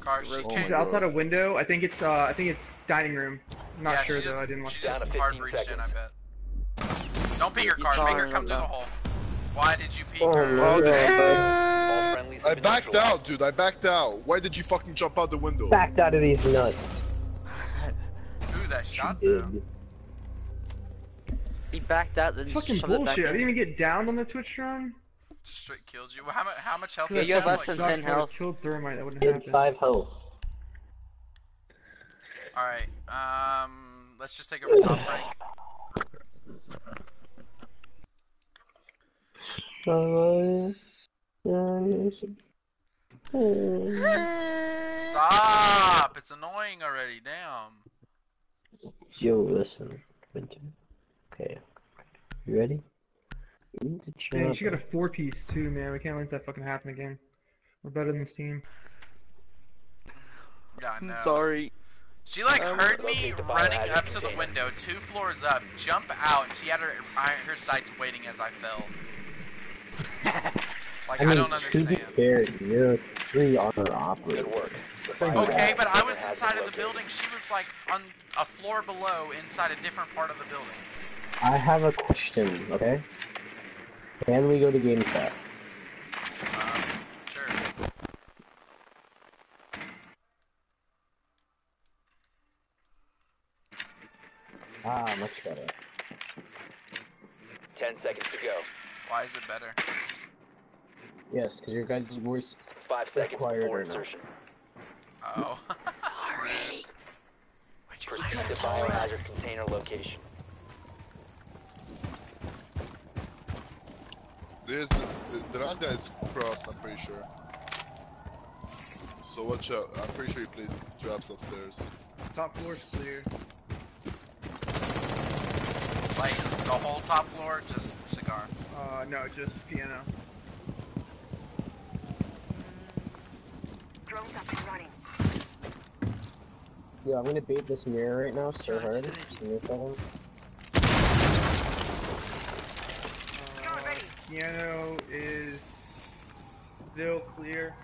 S1: Car, she
S4: Oh
S7: She's outside
S5: God.
S7: a window. I think it's uh, I think it's dining room. I'm not
S1: yeah,
S7: sure though.
S1: just,
S7: I didn't watch
S1: she
S6: Down
S1: just
S6: to
S1: hard
S6: 15
S1: breached in, I bet. Don't peek
S2: your
S1: car.
S2: saw
S1: Make her
S2: her
S1: come through the hole. Why did you peek
S4: Oh,
S1: her?
S4: no.
S5: Oh,
S6: All friendlies have
S5: I backed out, dude. I backed out. Why did you fucking jump out the window?
S4: Backed out of these nuts.
S1: Ooh, that shot
S4: She
S1: though.
S4: Did.
S2: he backed out, then
S7: It's fucking
S2: shoved it back
S7: bullshit. I didn't even get down on the Twitch drone.
S1: Just straight killed you. Well, How much? How much health?
S2: Yeah, you have
S1: have?
S2: less
S1: Like,
S2: than 10
S7: Sucks, I would've
S2: health.
S7: Killed Thermite. That wouldn't
S4: He
S7: have
S4: had five health.
S1: All right. Um, let's just take over top rank. Stop! It's annoying already. Damn.
S4: Yo, listen. Winter. Okay. You ready? You need to chill
S7: Dang, she got a four piece too, man. We can't let that fucking happen again. We're better than this team.
S1: Yeah, I know.
S2: Sorry.
S1: She like
S2: Um,
S1: heard me running up to the
S6: container.
S1: window, two floors up, jump out, and she had her her sights waiting as I fell. (laughs) Like I,
S4: I
S1: don't
S4: to
S1: understand.
S4: be fair, you're a three armor operator.
S6: Good work.
S4: Okay,
S1: but I was inside of the building. She was like on a floor below, inside a different part of the building.
S4: I have a question, okay? Can we go to GameStop?
S1: Um, sure.
S4: Ah, much better.
S6: Ten seconds to go.
S1: Why is it better?
S4: Yes, because your guys' voice.
S6: Five seconds
S4: Required
S6: before
S4: or not.
S6: insertion.
S1: Oh. (laughs) Where'd you
S6: Proceed to biohazard container location.
S5: There's the, the, the is crossed, I'm pretty sure. So watch out. I'm pretty sure he played traps upstairs.
S7: Top floor's clear.
S1: Like the whole top floor, just cigar.
S7: Uh, no, just piano.
S8: Drones up and running.
S4: Yeah, I'm gonna bait this mirror right now so hard.
S7: Piano is still clear.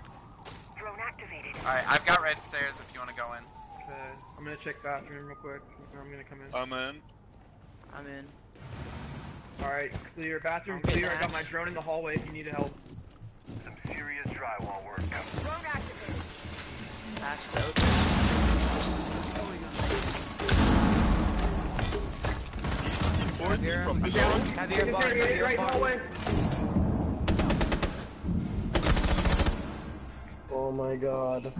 S8: Drone activated.
S1: All right, I've got red stairs if you want to go in.
S7: Okay, I'm gonna check bathroom real quick. I'm gonna come in.
S5: I'm in.
S2: I'm in.
S7: All right, clear. Bathroom
S2: Okay,
S7: clear. I got my drone in the hallway if you need help.
S11: Some serious drywall work.
S8: Drone activated.
S2: Hatch is open.
S5: Fourth from
S7: I'm down.
S2: Have your bar,
S7: Interrogate
S2: have your
S7: right in the
S2: bar.
S7: hallway.
S4: Oh my god.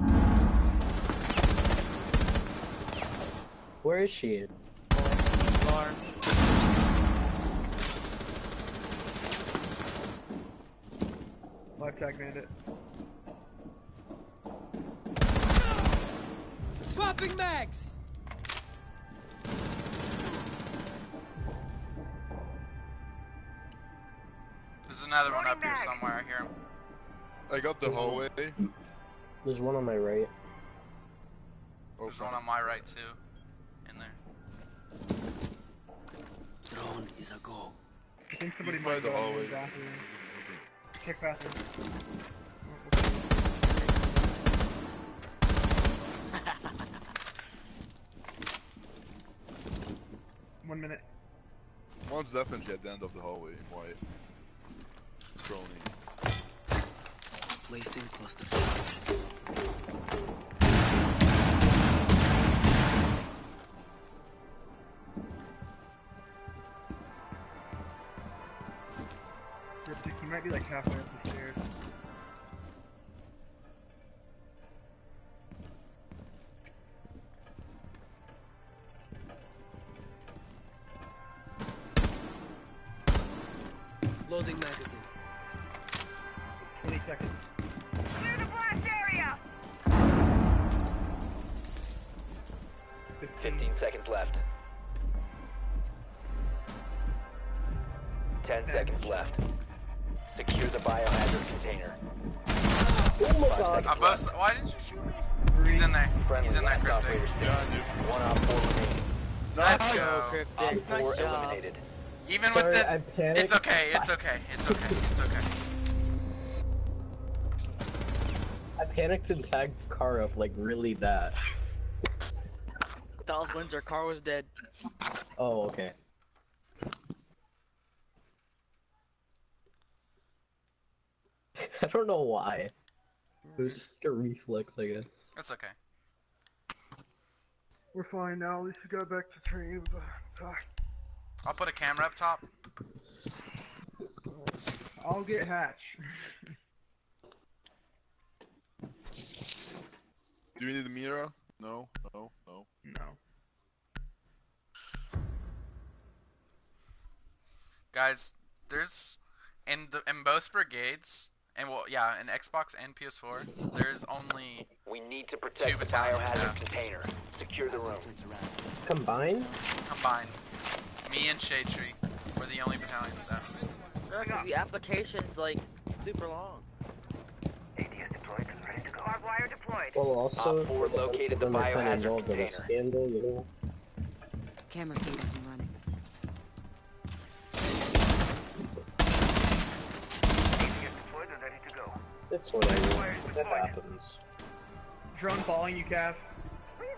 S4: Where is she?
S2: Bar.
S7: Left made bandit.
S10: Swapping mags!
S1: There's another one up here somewhere, I hear him.
S5: I got the hallway.
S4: There's one on my right.
S1: There's one on my right too. In there.
S10: Drone is a go.
S7: I think somebody
S5: By
S7: might
S5: the
S7: go in
S5: hallway.
S7: the bathroom. Check bathroom. (laughs) One minute.
S5: One's definitely at the end of the hallway in white. Crony.
S10: Placing cluster.
S7: Might be like halfway up
S1: Even
S4: Sorry,
S1: with the,
S4: I panicked.
S1: it's okay. It's okay. It's okay. It's okay.
S4: I panicked and tagged car up like really bad.
S2: Dallas Windsor, car was dead.
S4: Oh, okay. (laughs) I don't know why. It was just a reflex, I guess.
S1: That's okay.
S7: We're fine now. At least we got back to train. But, fuck.
S1: I'll put a camera up top.
S7: I'll get Hatch.
S5: Do we need a mirror? No, no, no.
S7: no.
S1: Guys, there's in the in both brigades and well yeah, in Xbox and PS4, there's only
S6: We need to
S1: Two
S6: protect the
S1: battalions
S6: biohazard
S1: now.
S6: container. Secure the room.
S10: Plates around.
S4: Combined?
S1: combined. Me and Shade Tree were the only battalion staff.
S2: Look, the application's like super long.
S8: ADS deployed and ready to go.
S12: Barbed wire deployed.
S4: Well, also,
S6: Op four located the
S4: when they're kinda
S6: biohazard
S4: involved in a
S6: container.
S4: Scandal, you know?
S13: Camera feed up and running.
S8: ADS deployed and ready to go.
S4: That's what I mean. That happens.
S7: Drone following you, Cav.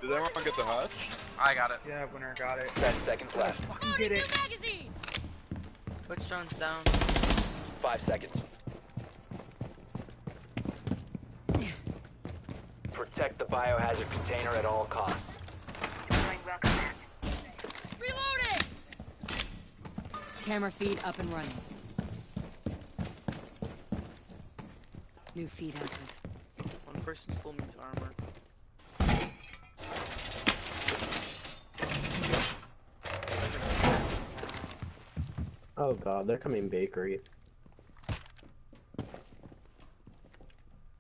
S5: Did everyone get the hatch?
S1: I got it.
S7: Yeah, winner got it.
S6: 10 seconds left.
S7: Fucking get it.
S2: Put drones down.
S6: 5 seconds. Protect the biohazard container at all costs.
S12: Deploying welcome mat.
S13: Reloading! Camera feed up and running. New feed active.
S2: One person's full means armor.
S4: Oh god, they're coming bakery.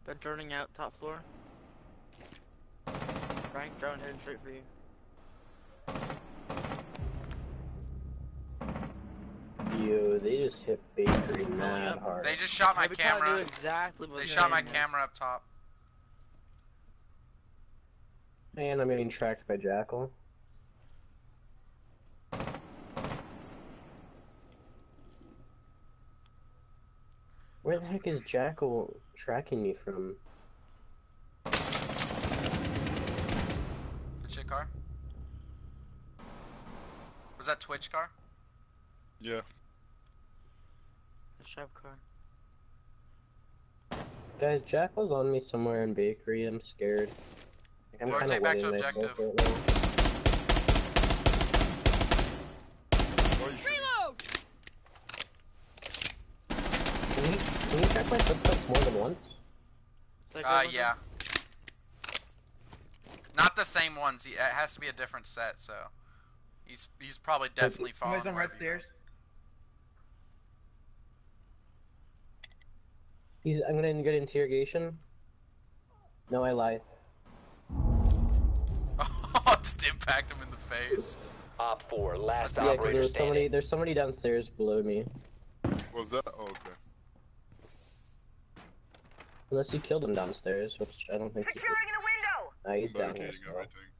S2: They're droning out top floor. Frank drone heading straight for you.
S4: Yo, they just hit bakery oh, mad hard.
S1: They just shot my
S2: Every
S1: camera.
S2: exactly
S1: They shot my camera up top.
S4: And I'm getting tracked by Jackal. Where the heck is Jackal tracking me from?
S1: Good shit, car. Was that Twitch car?
S5: Yeah.
S2: The shop car.
S4: Guys, Jackal's on me somewhere in bakery. I'm scared. Like, I'm kinda
S1: back to objective.
S4: both right now.
S13: Reload!
S4: Can you, can you track my footsteps more than once?
S2: Like,
S1: Uh,
S2: over
S1: yeah. Not the same ones. He- It has to be a different set. So he's he's probably definitely following.
S7: Somebody's on red stairs.
S4: He's, I'm gonna get interrogation. No, I lied.
S1: Oh, (laughs) just impact him in the face.
S6: Op 4, last
S4: Yeah, 'cause
S6: operator
S4: there's somebody,
S6: standing.
S4: there's somebody downstairs below me.
S5: Was that? Oh, okay.
S4: Unless you killed him downstairs, which I don't think you
S8: Securing in a window!
S4: Nah, he's down here.
S5: Barricading
S4: still.
S5: everything.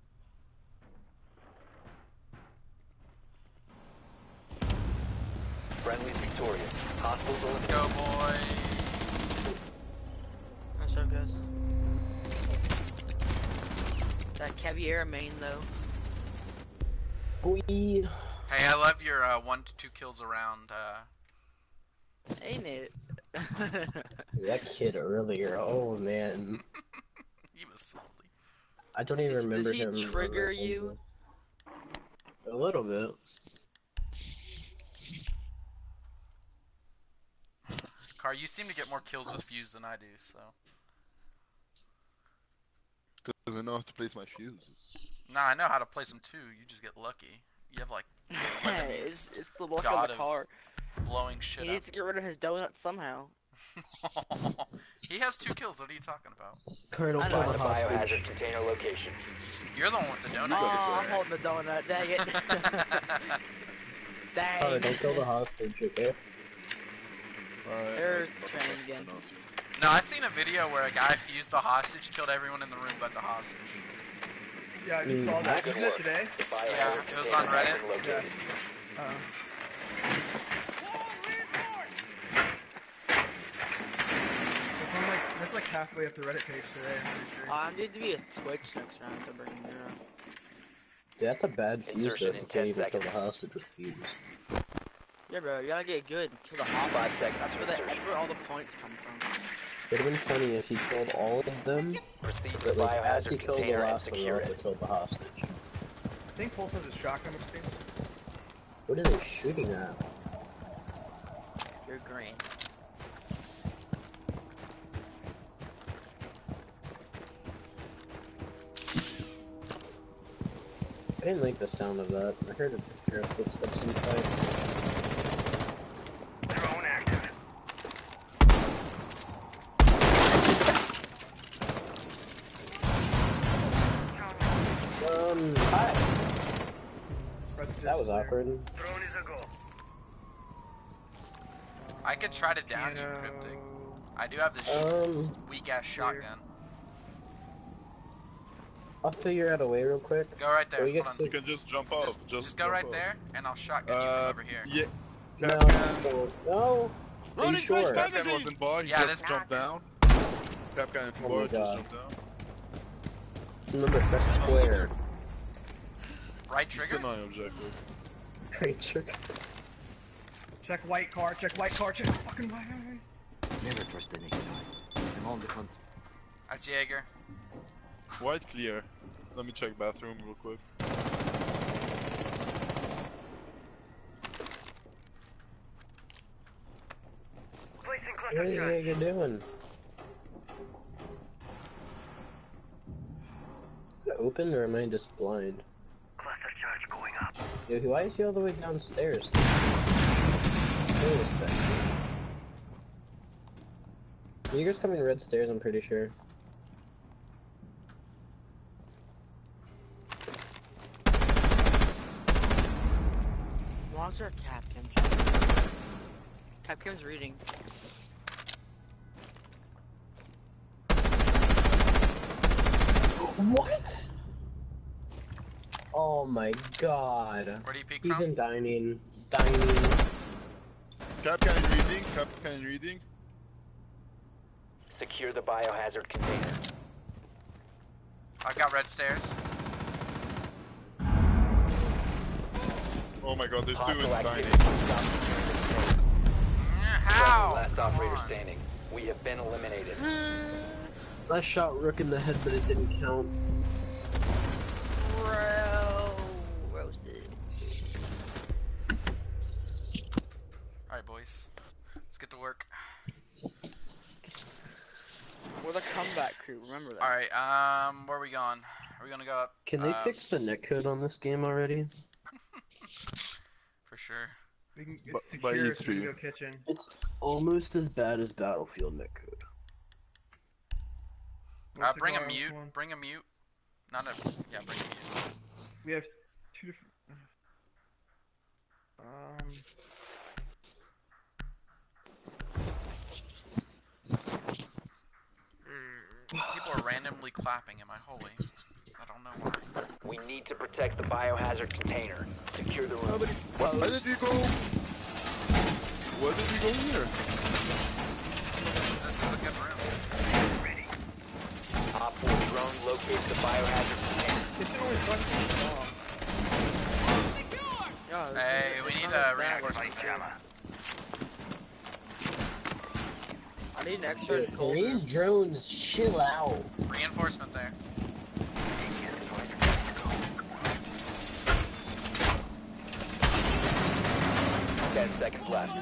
S6: Friendly victorious. Hostiles
S1: Let's go, boys.
S2: What's up, guys? That Caveira main though.
S4: Boy.
S1: Hey, I love your uh, one to two kills around. Uh,
S2: Ain't it? (laughs)
S4: That kid earlier, oh man. (laughs)
S1: he was salty.
S4: I don't even remember Did
S2: he
S4: him.
S2: trigger you?
S4: A little bit.
S1: Car, you seem to get more kills with fuse than I do, so.
S5: Because I know how to place my fuses.
S1: Nah, I know how to place them too. You just get lucky. You have like (laughs)
S2: it's,
S1: Lebanese
S2: it's the luck
S1: god
S2: of the car.
S1: Blowing shit
S2: He
S1: shit
S2: needs to get rid of his donut somehow. (laughs)
S1: he has two kills. What are you talking about?
S4: Colonel
S2: I know.
S6: Find the biohazard container location.
S1: You're the one with the donut,
S2: oh, I'm holding the donut. Dang it. (laughs) Dang.
S4: Sorry, don't kill the hostage, okay?
S5: Alright.
S2: There's the train again.
S1: No, I seen a video where a guy fused the hostage, killed everyone in the room but the hostage.
S7: Yeah, I just
S4: Mm,
S7: saw that.
S6: Good
S7: Isn't it today?
S1: Yeah, it was on Reddit.
S6: been located.
S7: Uh, that's, on, like, that's like halfway up the Reddit page today, I'm pretty sure.
S2: Uh, I need to be a switch next round to bring zero.
S4: Yeah, that's a bad fuse
S6: Insertion
S4: though, if you can't even kill the hostage with fuse.
S2: Yeah, bro, you gotta get good. Kill the hot
S6: Five seconds
S2: That's where, the, that's where all the points come from.
S4: It'd have been funny if he killed all of them,
S6: Proceed
S4: but like as he killed the last one, he also killed the hostage.
S7: I think Pulse has a shotgun upstairs.
S4: What are they shooting at?
S2: You're green.
S4: I didn't like the sound of that. I heard it picture of footsteps inside.
S8: Drone active.
S4: Um, hi. That was awkward.
S8: Drone is a go.
S1: I could try to down you,
S7: Piano.
S1: Cryptic. I do have this
S4: Um,
S1: weak ass shotgun.
S4: I'll figure out a way real quick.
S1: Go right there.
S4: So we
S1: Hold on.
S5: You can just jump off.
S1: Just,
S5: Just,
S1: just go right
S5: off.
S1: there, and I'll shotgun you from
S5: Uh,
S1: over here.
S5: Yeah.
S4: No, no, no. Are you sure?
S5: Kapkan was in bar. He
S1: Yeah,
S5: just
S1: this-
S5: jumped down. Kapkan in
S4: Oh
S5: bar
S4: my
S5: just
S4: God.
S5: jumped down.
S4: Remember, press square.
S1: Right trigger?
S5: Deny objective.
S4: Great trick.
S7: Check white car, check white car, check fucking white
S10: Never trust any. I'm on the hunt.
S1: That's Jaeger.
S5: White clear. Let me check bathroom real quick.
S8: Placing
S4: What
S8: cluster
S4: are you
S8: charge.
S4: nigga doing? Is it open or am I just blind?
S8: Cluster charge going up.
S4: Dude, why is he all the way downstairs? Wait a second. Jaeger's coming red stairs, I'm pretty sure.
S2: Logs are Kapkan. Kapkan's reading.
S4: What? Oh my god.
S1: Where do you peek
S4: He's
S1: from?
S4: in dining. Dining.
S5: Kapkan reading. Kapkan reading.
S6: Secure the biohazard container.
S1: I've got red stairs.
S5: Oh my god, there's two in
S6: Hostile
S5: dining.
S6: activity. Stop securing the container.
S1: How?
S6: Last operator standing. We have been eliminated.
S4: I shot Rook in the head, but it didn't count.
S2: Bro. Roasted.
S1: Alright, boys. Let's get to work.
S2: We're the comeback crew, remember that.
S1: Alright, um, where are we going? Are we gonna go up?
S4: Can they
S1: uh,
S4: fix the netcode on this game already?
S1: For sure.
S7: We can get
S5: But- by
S7: secure so we can
S5: E3.
S7: go kitchen.
S4: It's almost as bad as Battlefield netcode.
S1: Uh, bring a
S7: car on this
S1: mute.
S7: one?
S1: Bring a mute. Not a. Yeah, bring a mute.
S7: We have two different. Um.
S1: People are randomly clapping. Am I holy? I don't know why.
S6: We need to protect the biohazard container. Secure the room.
S5: Where did he go? Where did he go here?
S1: This is a good room. Ready.
S6: Op 4 drone locates the biohazard container.
S7: Kitchen only fucking long. Yeah,
S1: Hey, we need uh, a reinforcement.
S2: I need an extra.
S14: Can these drones chill out?
S1: Reinforcement there.
S6: Ten seconds left.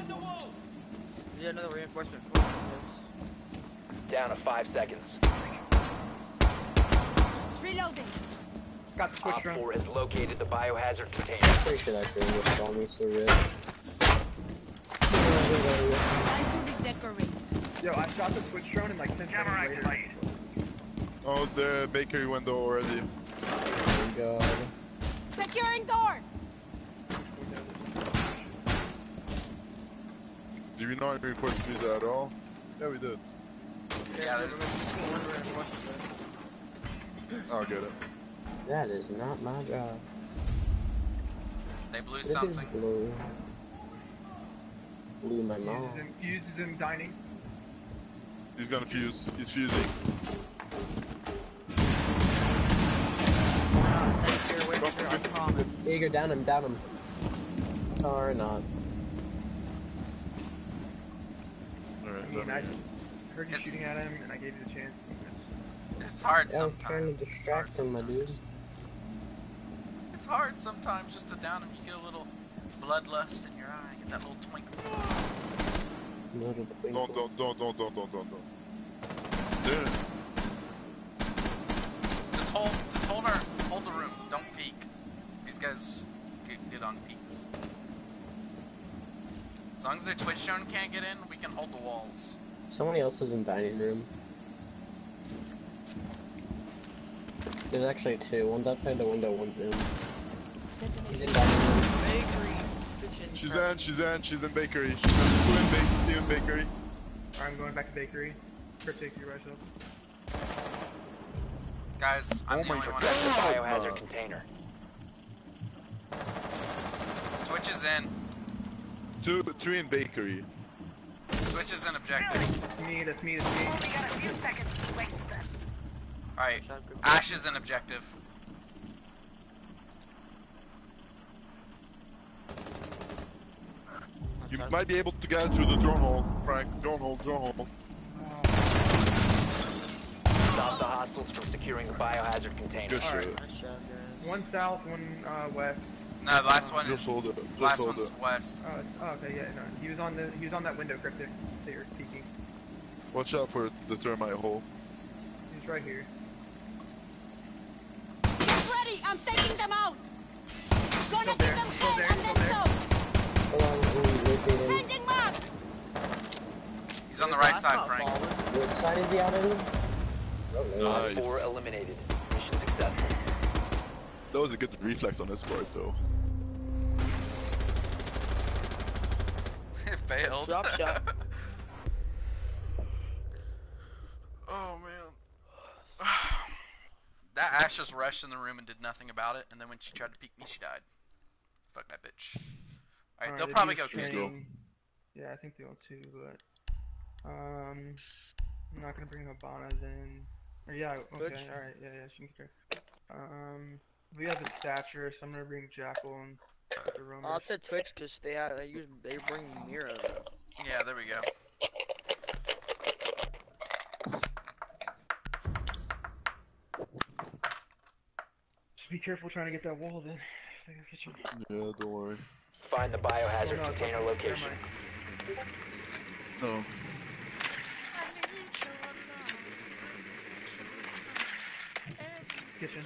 S2: Need another reinforcement.
S6: Down to five seconds.
S13: Reloading.
S7: Got the switch
S6: Op 4 has located the biohazard container.
S14: Pretty sure that drone will call me so real.
S13: Time to redecorate.
S7: Yo, I shot the switch drone and like 10 seconds later.
S5: Oh, the bakery window already.
S14: Oh my god.
S13: Securing door.
S5: Did we not reinforce these at all? Yeah, we did.
S1: Yeah, there's.
S5: Oh, I'll get it.
S14: That is not my job.
S1: They blew
S14: It is
S1: something.
S14: blue. Blew my
S7: Fuses
S14: mom.
S7: in, fuses in dining.
S5: He's gonna fuse. He's fusing.
S14: Eager, down him, down him. Or not.
S5: Alright,
S7: I mean, I
S5: let me-
S7: heard you
S1: It's-
S7: shooting at him and I gave you the chance.
S1: It's hard
S14: I was trying to
S1: sometimes. It's hard
S14: distract him, my dude.
S1: It's hard sometimes just to down him. You get a little bloodlust in your eye. Get that little twinkle.
S14: Little
S5: Don't, don't, don't, don't, don't, don't, don't, don't. There.
S1: Just hold, just hold our, hold the room. Don't peek. These guys get, get on peeks. As long as their Twitch zone can't get in, we can hold the walls.
S14: Somebody else is in dining room. There's actually two. One's outside the window, one's in. He's in dining room.
S2: Bakery. Kitchen.
S5: She's in, she's in, she's in bakery. She's in, two in, in bakery.
S7: I'm going back to bakery. Cryptic, you rush up.
S1: Guys, I'm
S5: Oh
S1: the
S5: my
S1: only one.
S6: Protect the
S5: God.
S6: biohazard
S5: Uh.
S6: container.
S1: Twitch is in.
S5: Two, three in bakery.
S1: Twitch is in objective.
S7: That's me, that's me, that's me.
S9: Only got a few seconds to waste them.
S1: Alright, Ash is in objective.
S5: You might be able to get through the drone hole, Frank. Drone hole, drone hole.
S6: Stop the hostiles from securing the biohazard container.
S5: Good
S7: Alright.
S5: shit.
S2: Nice job, guys.
S7: One south, one uh, west.
S1: No, the last one
S5: Just
S1: is.
S5: hold it. Just
S1: Last
S5: hold
S1: one's
S5: it.
S1: west.
S7: Oh, oh, okay, yeah, no. He was on the he was on that window cryptic that you're peeking.
S5: Watch out for the termite hole.
S7: He's right here.
S13: Get ready. I'm taking them out. Gonna
S7: Still
S13: give them
S7: still
S13: hell
S7: there,
S13: and then
S7: there.
S13: some.
S14: Hold on, we're rotating.
S13: Changing marks.
S1: He's on the right side, Frank.
S2: falling.
S14: Which side is he out in? Oh,
S5: Nice.
S6: 4 eliminated. Mission successful.
S5: That was a good reflex on his part, though.
S1: it (laughs) failed.
S2: Drop (laughs) shot.
S1: oh man. (sighs) that Ash just rushed in the room and did nothing about it, and then when she tried to peek me, she died. Fuck that bitch. Alright,
S7: Alright,
S1: they'll probably go
S7: training.
S1: kitchen.
S7: Yeah, I think they will too, but um, I'm not gonna bring Hibana's in. Or yeah, okay, all right, yeah, yeah, she can get her. Um, we have a stature, so I'm gonna bring Jackal and the Roamers.
S2: I'll set Twitch because they have they use they bring Mira though.
S1: Yeah, there we go.
S7: Just be careful trying to get that wall then. Stay in the kitchen.
S5: Yeah, don't worry.
S6: Find the biohazard
S7: Oh, no,
S6: container location.
S7: never mind.
S5: No.
S7: Kitchen.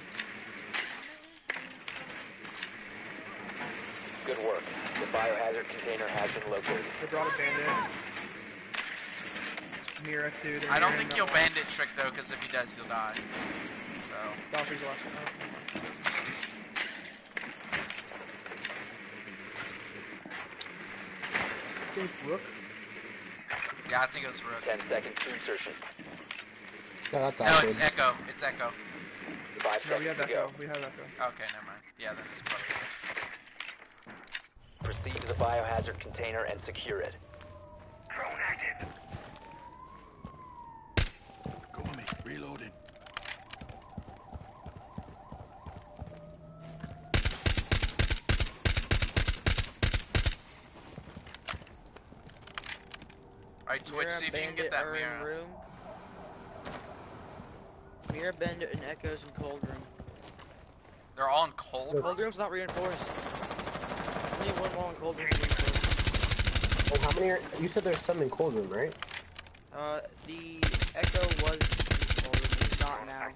S6: Good work. The biohazard container has been located.
S7: They brought a bandit. Mira too.
S1: I don't think
S7: and
S1: he'll bandit trick though, because if he does, he'll die. So,
S7: Valkyrie's the. Oh, never mind. I think Rook.
S1: yeah, I think it was Rook.
S6: 10 seconds to insertion.
S4: No, that's
S1: No, it's Echo. It's Echo.
S6: Five
S7: No, we
S6: seconds
S7: have
S6: to go.
S7: Echo. We have Echo.
S1: Okay, never mind. Yeah, then it's probably.
S6: Proceed to the biohazard container and secure it.
S8: Drone active.
S10: Go on me. Reloading.
S1: Alright, Twitch, see if you can get that mirror.
S2: Room. Mira, Bandit, and Echoes in cold room.
S1: They're all in cold. Room?
S2: Cold room's not reinforced. Only one wall in cold room is reinforced.
S4: Oh, how many are, you said there's some in cold room, right?
S2: Uh, the Echo was in cold room. It's not now.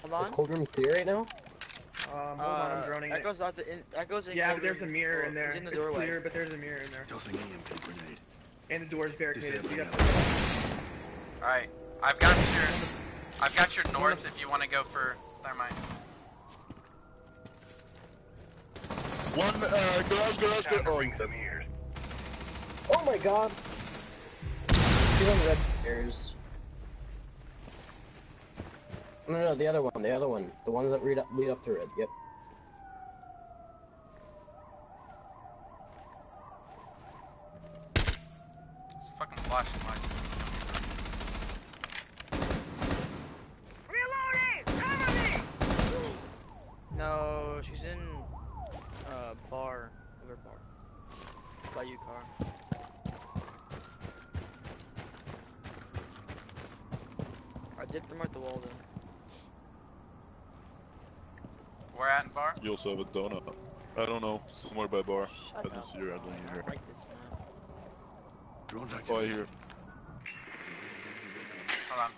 S2: Hold
S4: The
S2: on.
S4: cold room clear right now?
S7: Um, hold on, I'm
S2: Uh,
S7: droning it.
S2: Echo's out the in, Echo's in
S7: Yeah,
S2: cold
S7: but there's a mirror
S2: Oh,
S7: in there.
S2: He's in the
S7: it's
S2: doorway.
S7: clear, but there's a mirror in there.
S10: Tossing EMP grenade.
S7: And the door's barricaded. so you
S10: Disabling
S7: have to-
S1: Alright, I've got your, I've got your north if you want to go for. Never
S5: One, uh, garage, garage,
S8: Time to
S5: garage.
S8: bring some ears.
S4: Oh my god! Two on red stairs. No, no, the other one, the other one. The ones that lead up, lead up to red, yep.
S1: It's fucking flashing lights.
S15: Reloading! Cover me!
S2: No, she's in uh bar, other bar. By you car. I dipped them at the wall though.
S1: We're at in bar.
S5: You also have a donut. I don't know, somewhere by bar.
S2: Shut
S5: I didn't see her, I don't hear her.
S2: Right this map.
S10: Drones
S5: Oh, I hear.
S1: Hold on.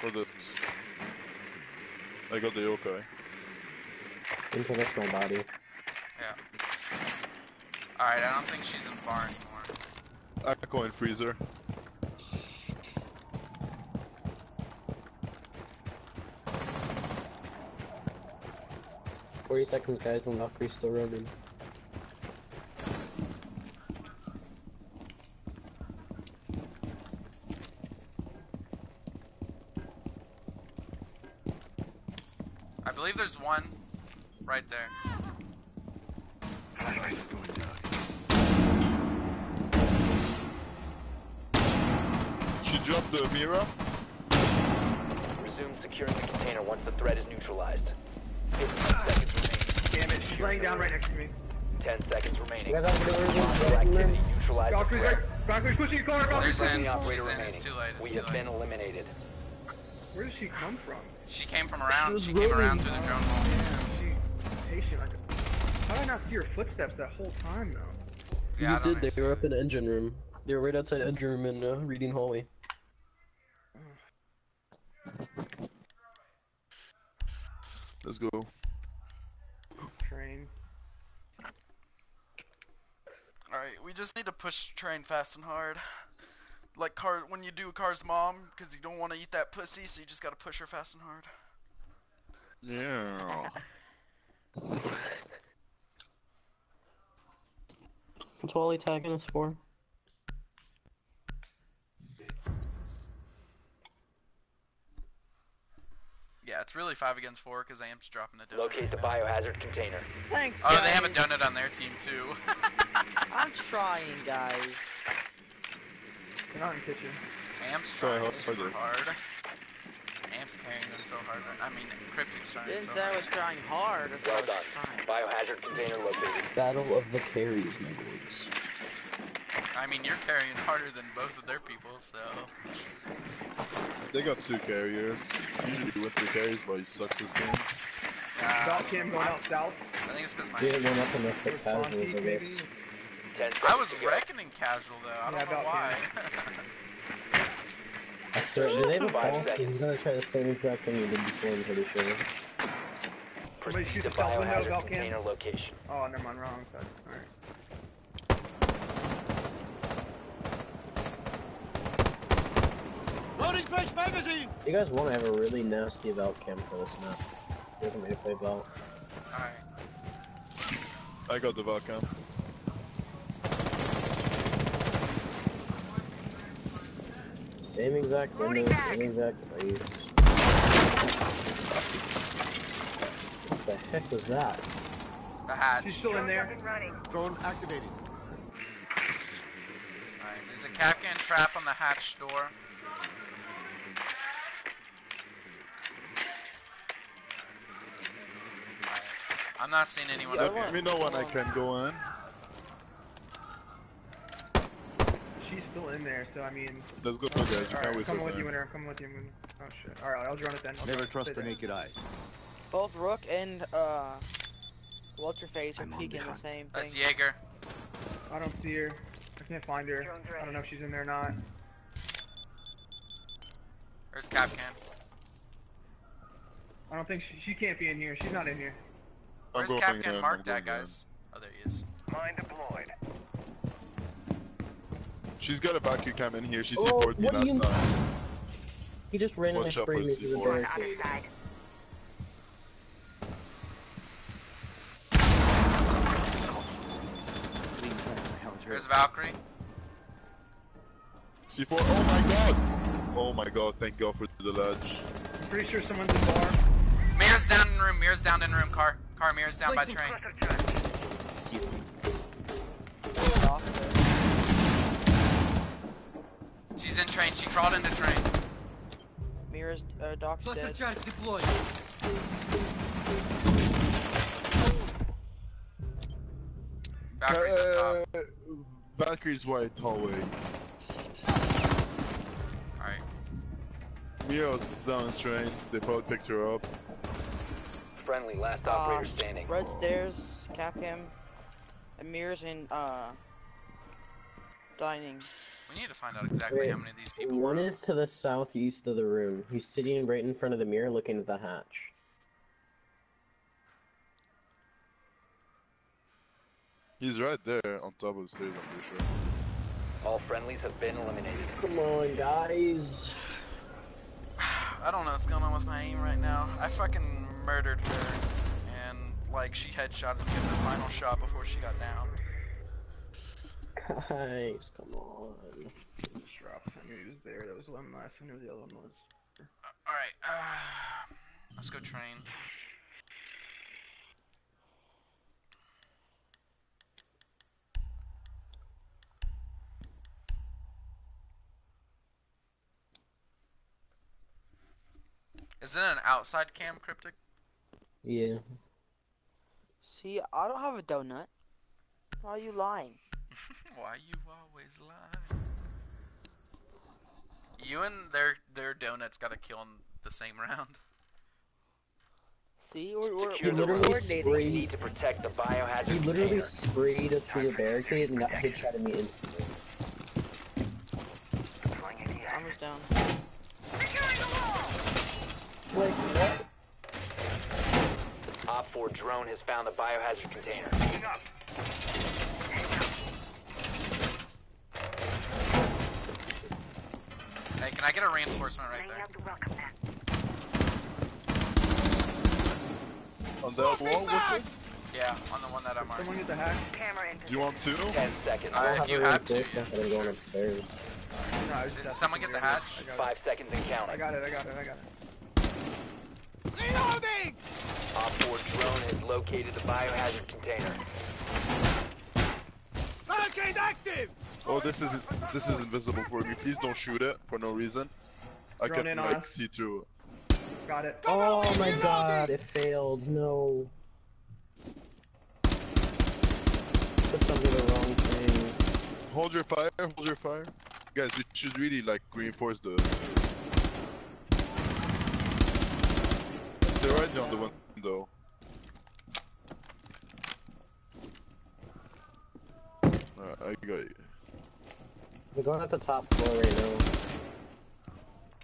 S5: For the. I got the yokai.
S4: Until that's my body.
S1: Yeah. Alright, I don't think she's in bar anymore.
S5: Echo and freezer.
S4: Forty seconds, guys, and Valkyrie's still running.
S1: I believe there's one right there.
S10: Flashlight is going down.
S5: She dropped the mirror.
S6: Resume securing the container once the threat is neutralized. 15 seconds
S7: Damn it, she's laying down right next to me.
S6: 10 seconds remaining.
S4: You guys have to do
S6: Hostile
S4: everything
S6: activity. Neutralize the
S7: Valkyrie's
S6: threat.
S7: right. Valkyrie's pushing your car. Valkyrie's
S1: There's
S7: pushing.
S1: in,
S6: Operator remaining.
S1: it's too late,
S6: We
S1: too
S6: have
S1: late.
S6: been eliminated.
S7: Where does she come from?
S1: She came from around, she came around through the drone hole.
S7: Damn, she patient. Like a... How did I not see her footsteps that whole time though?
S1: Yeah,
S4: you did, they were up in the engine room. They were right outside the engine room in uh, reading hallway.
S5: Let's go.
S7: Train.
S1: Alright, we just need to push train fast and hard. Like car when you do Car's mom, because you don't want to eat that pussy, so you just gotta push her fast and hard.
S5: Yeah.
S4: What's Wally tagging us for?
S1: Yeah, it's really five against four because Amp's dropping a donut.
S6: Locate the biohazard container.
S2: Thanks.
S1: Oh, they have a donut on their team too. (laughs)
S2: I'm trying, guys.
S7: They're not in the kitchen.
S1: Amp's trying
S5: hard-
S1: super
S5: harder.
S1: hard. Amp's carrying them so hard. I mean, Cryptic's trying
S2: Didn't
S1: so
S2: say I
S1: hard.
S2: was trying hard. I
S6: Well done.
S2: trying.
S6: Biohazard container located.
S4: Battle of the Carries, my boys.
S1: I mean, you're carrying harder than both of their people, so.
S5: They got two carriers. Usually Winter carries, but he sucks this game.
S1: Yeah,
S7: South cam going out south.
S1: I think it's because my.
S4: We didn't up enough for
S7: Towards
S4: casuals, I
S7: maybe.
S1: I was reckoning casual though. I don't know why.
S4: I swear, do they have a
S6: Five
S4: policy?
S6: seconds.
S4: He's gonna try the same exact thing he did before, I'm pretty sure.
S7: Somebody
S6: Proceed
S7: shoot
S6: to
S7: the south window,
S6: biohazard
S7: Valcam.
S6: container location.
S7: Oh, never mind, wrong side. Alright.
S10: Fresh magazine!
S4: You guys want to have a really nasty about for this map. You guys want me to play Valk?
S1: Alright.
S5: I got the Valk cam.
S4: Same exact window, same exact place. What the heck was that?
S1: The hatch.
S7: She's still in there.
S10: Drone activated.
S1: Alright, there's a Kapkan trap on the hatch door. I'm not seeing anyone up here.
S5: Let me know when I can go in.
S7: She's still in there, so I mean.
S5: Let's go, guys. You
S7: Alright,
S5: can't
S7: I'm
S5: waste
S7: coming with you,
S5: time.
S7: Winter. I'm coming with you, Winter. Oh shit. Alright, I'll drone it then. I'll
S10: Never trust the naked eye.
S2: Both Rook and uh, what's her face are
S10: I'm
S2: peeking
S10: the
S2: the
S10: hunt.
S2: same
S1: That's
S2: thing.
S1: Jaeger.
S7: I don't see her. I can't find her. I don't know if she's in there or not.
S1: Where's Kapkan?
S7: I don't think she, she can't be in here. She's not in here.
S5: I'm
S1: Where's
S5: going
S1: Kapkan
S5: in,
S1: marked at, guys? Oh, there he is.
S8: Mine deployed.
S5: She's got a vacuum cam in here. She
S4: Oh,
S5: supported me last
S4: you-
S5: time.
S4: He just ran in
S5: Watch
S4: and
S5: out for
S4: sprayed me
S5: the
S4: through the
S5: C4.
S4: barricade.
S16: Other side.
S10: Clean track.
S1: There's. Valkyrie.
S5: C4. Oh my god! Oh my god, thank god for the ledge.
S7: I'm pretty sure someone's in the bar.
S1: Mirror's down in room. Mirror's down in room. Car. Car mirror's down by train. She's in train. She crawled into train.
S2: Mira's uh, Doc's dead.
S17: charge deployed.
S1: Valkyrie's up top.
S5: Uh, Valkyrie's white hallway.
S1: Alright.
S5: Mio's down train. They probably picked her up.
S6: Friendly, last
S2: Uh,
S6: operator standing.
S2: Red stairs, Kapkan, and Mira's in uh, dining.
S1: We need to find out exactly
S4: Wait,
S1: how many of these people
S4: One
S1: were.
S4: is to the southeast of the room. He's sitting right in front of the mirror looking at the hatch.
S5: He's right there on top of the stairs, I'm pretty sure.
S6: All friendlies have been eliminated.
S4: Come on, guys.
S1: I don't know what's going on with my aim right now. I fucking murdered her, and like she headshotted me with her final shot before she got down.
S4: Guys, come on.
S7: Just dropped. I knew he was there. That was one left. I knew the other one was.
S1: All right, uh, let's go train. Is it an outside cam, Cryptic?
S4: Yeah.
S2: See, I don't have a donut. Why are you lying? (laughs)
S1: Why you always lie? You and their their donuts got to kill in the same round.
S2: See, we're, we're,
S6: Secure
S2: we're
S6: the room.
S2: coordinating.
S6: We need to protect the biohazard
S4: He literally
S6: container.
S4: sprayed us through the barricade and got headshot at me instantly.
S8: Deploying ADS.
S2: Armor's down.
S8: Securing the wall.
S4: Like, what?
S6: Op 4 drone has found the biohazard container.
S8: Moving up.
S1: Hey, can I get a reinforcement right there?
S16: out the welcome mat.
S5: On that wall, what's it?
S1: Yeah, on the one that I'm on.
S7: Someone
S1: on.
S7: get the hack.
S16: Camera in
S5: Do you want two?
S6: 10 seconds.
S1: Uh,
S4: I
S1: if
S4: have
S1: you have to,
S4: reinforcement, but I'm going upstairs.
S7: No,
S1: Did someone get the hatch?
S7: I got it.
S6: 5 seconds and
S7: count.
S6: I
S7: got it. I got it. I got it.
S17: Reloading!
S6: Op 4 drone has located the biohazard container.
S17: Barricade active!
S5: Oh, this is this is invisible for me. Please don't shoot it for no reason. I
S7: Drone
S5: can like
S7: us.
S5: see through.
S7: Got it.
S4: Oh my god, it failed. No. Put something the wrong thing.
S5: Hold your fire. Hold your fire. Guys, we should really like reinforce the. They're right on the window. Alright, I got you.
S4: We're going at the top floor right now.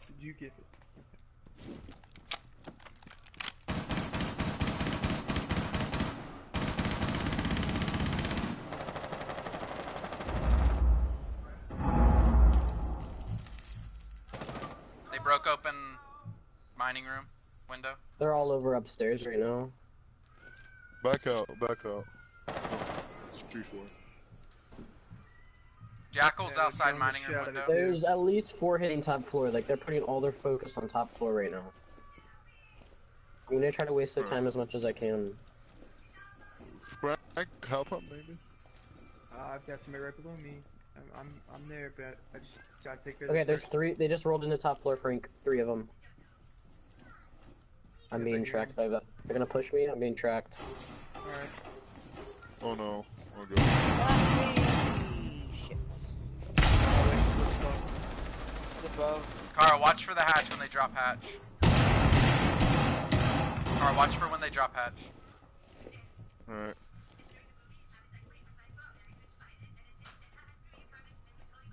S7: Did you get it?
S1: They broke open mining room window.
S4: They're all over upstairs right now.
S5: Back out. Back out. It's three four.
S1: Jackal's
S7: Yeah,
S1: outside
S7: killing the
S1: mining
S7: shit
S1: her
S7: out of
S1: window.
S4: There's at least four hitting top floor. Like they're putting all their focus on top floor right now. I'm gonna try to waste their time as much as I can.
S5: Frank, help him maybe.
S7: Uh, I've got somebody right below me. I'm, I'm, I'm there, but I just gotta take care of
S4: Okay,
S7: this
S4: there's three. They just rolled into top floor, Frank. Three of them. I'm being tracked by them. They're gonna push me. I'm being tracked.
S7: Alright.
S5: Oh no. Oh god.
S1: Kara, watch for the hatch when they drop hatch. Kara, watch for when they drop hatch.
S5: Alright.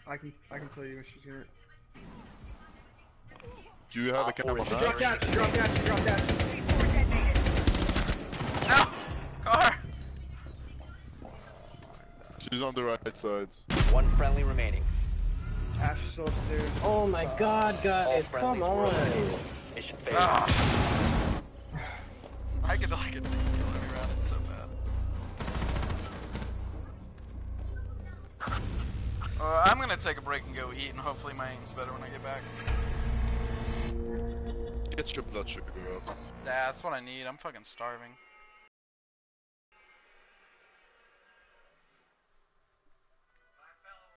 S7: I can, I can tell you when she's gonna.
S5: Do you have a
S6: camera?
S5: cap
S6: four
S5: on
S6: is
S5: that?
S7: Drop down, drop down, drop down.
S1: No! Kara!
S5: She's on the right side.
S6: One friendly remaining.
S7: Ash is still upstairs.
S4: Oh my God, guys! Come on!
S6: eliminated. Mission failed.
S1: Ah. I get like a team kill every round, it's so bad. Uh, I'm gonna take a break and go eat, and hopefully my aim's better when I get back.
S5: Get your blood sugar up.
S1: Yeah, that's what I need. I'm fucking starving.